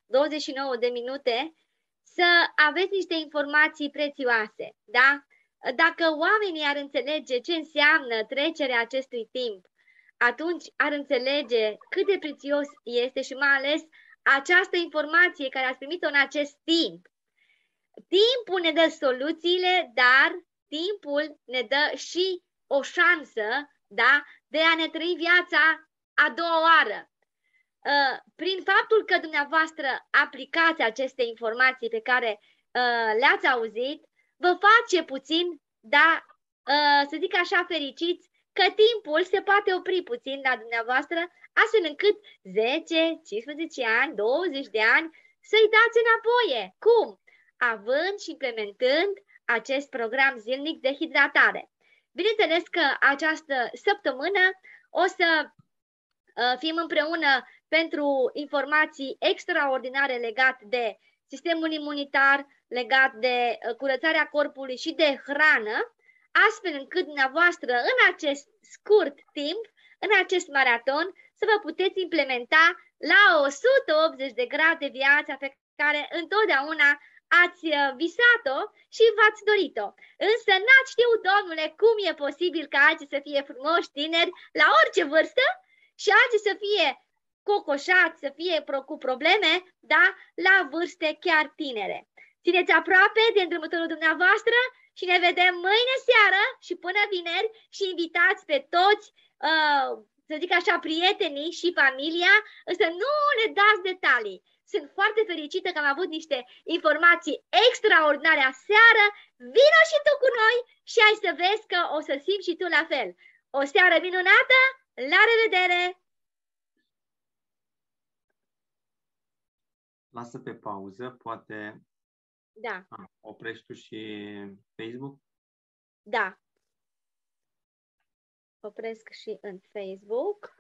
Speaker 3: 29 de minute, să aveți niște informații prețioase, da? Dacă oamenii ar înțelege ce înseamnă trecerea acestui timp, atunci ar înțelege cât de prețios este și mai ales această informație care ați primit-o în acest timp. Timpul ne dă soluțiile, dar timpul ne dă și o șansă da, de a ne trăi viața a doua oară. Uh, prin faptul că dumneavoastră aplicați aceste informații pe care uh, le-ați auzit, vă face puțin, da, uh, să zic așa, fericiți că timpul se poate opri puțin la dumneavoastră, astfel încât 10, 15 ani, 20 de ani să-i dați înapoi. Cum? Având și implementând acest program zilnic de hidratare. Bineînțeles că această săptămână o să uh, fim împreună pentru informații extraordinare legate de sistemul imunitar, legat de uh, curățarea corpului și de hrană, astfel încât dumneavoastră în acest scurt timp, în acest maraton, să vă puteți implementa la 180 de grade viața pe care întotdeauna ați uh, visat-o și v-ați dorit-o. Însă n-ați știut, domnule, cum e posibil ca alții să fie frumoși, tineri, la orice vârstă și alții să fie cocoșați, să fie cu probleme, da, la vârste chiar tinere. Țineți aproape de îndrumătorul dumneavoastră și ne vedem mâine seară și până vineri și invitați pe toți, uh, să zic așa, prietenii și familia, să nu ne dați detalii. Sunt foarte fericită că am avut niște informații extraordinare aseară. Vino și tu cu noi și ai să vezi că o să simți și tu la fel. O seară minunată, la revedere!
Speaker 6: Lasă pe pauză, poate
Speaker 3: Da,
Speaker 6: a, oprești tu și Facebook?
Speaker 3: da. Opresc și în Facebook.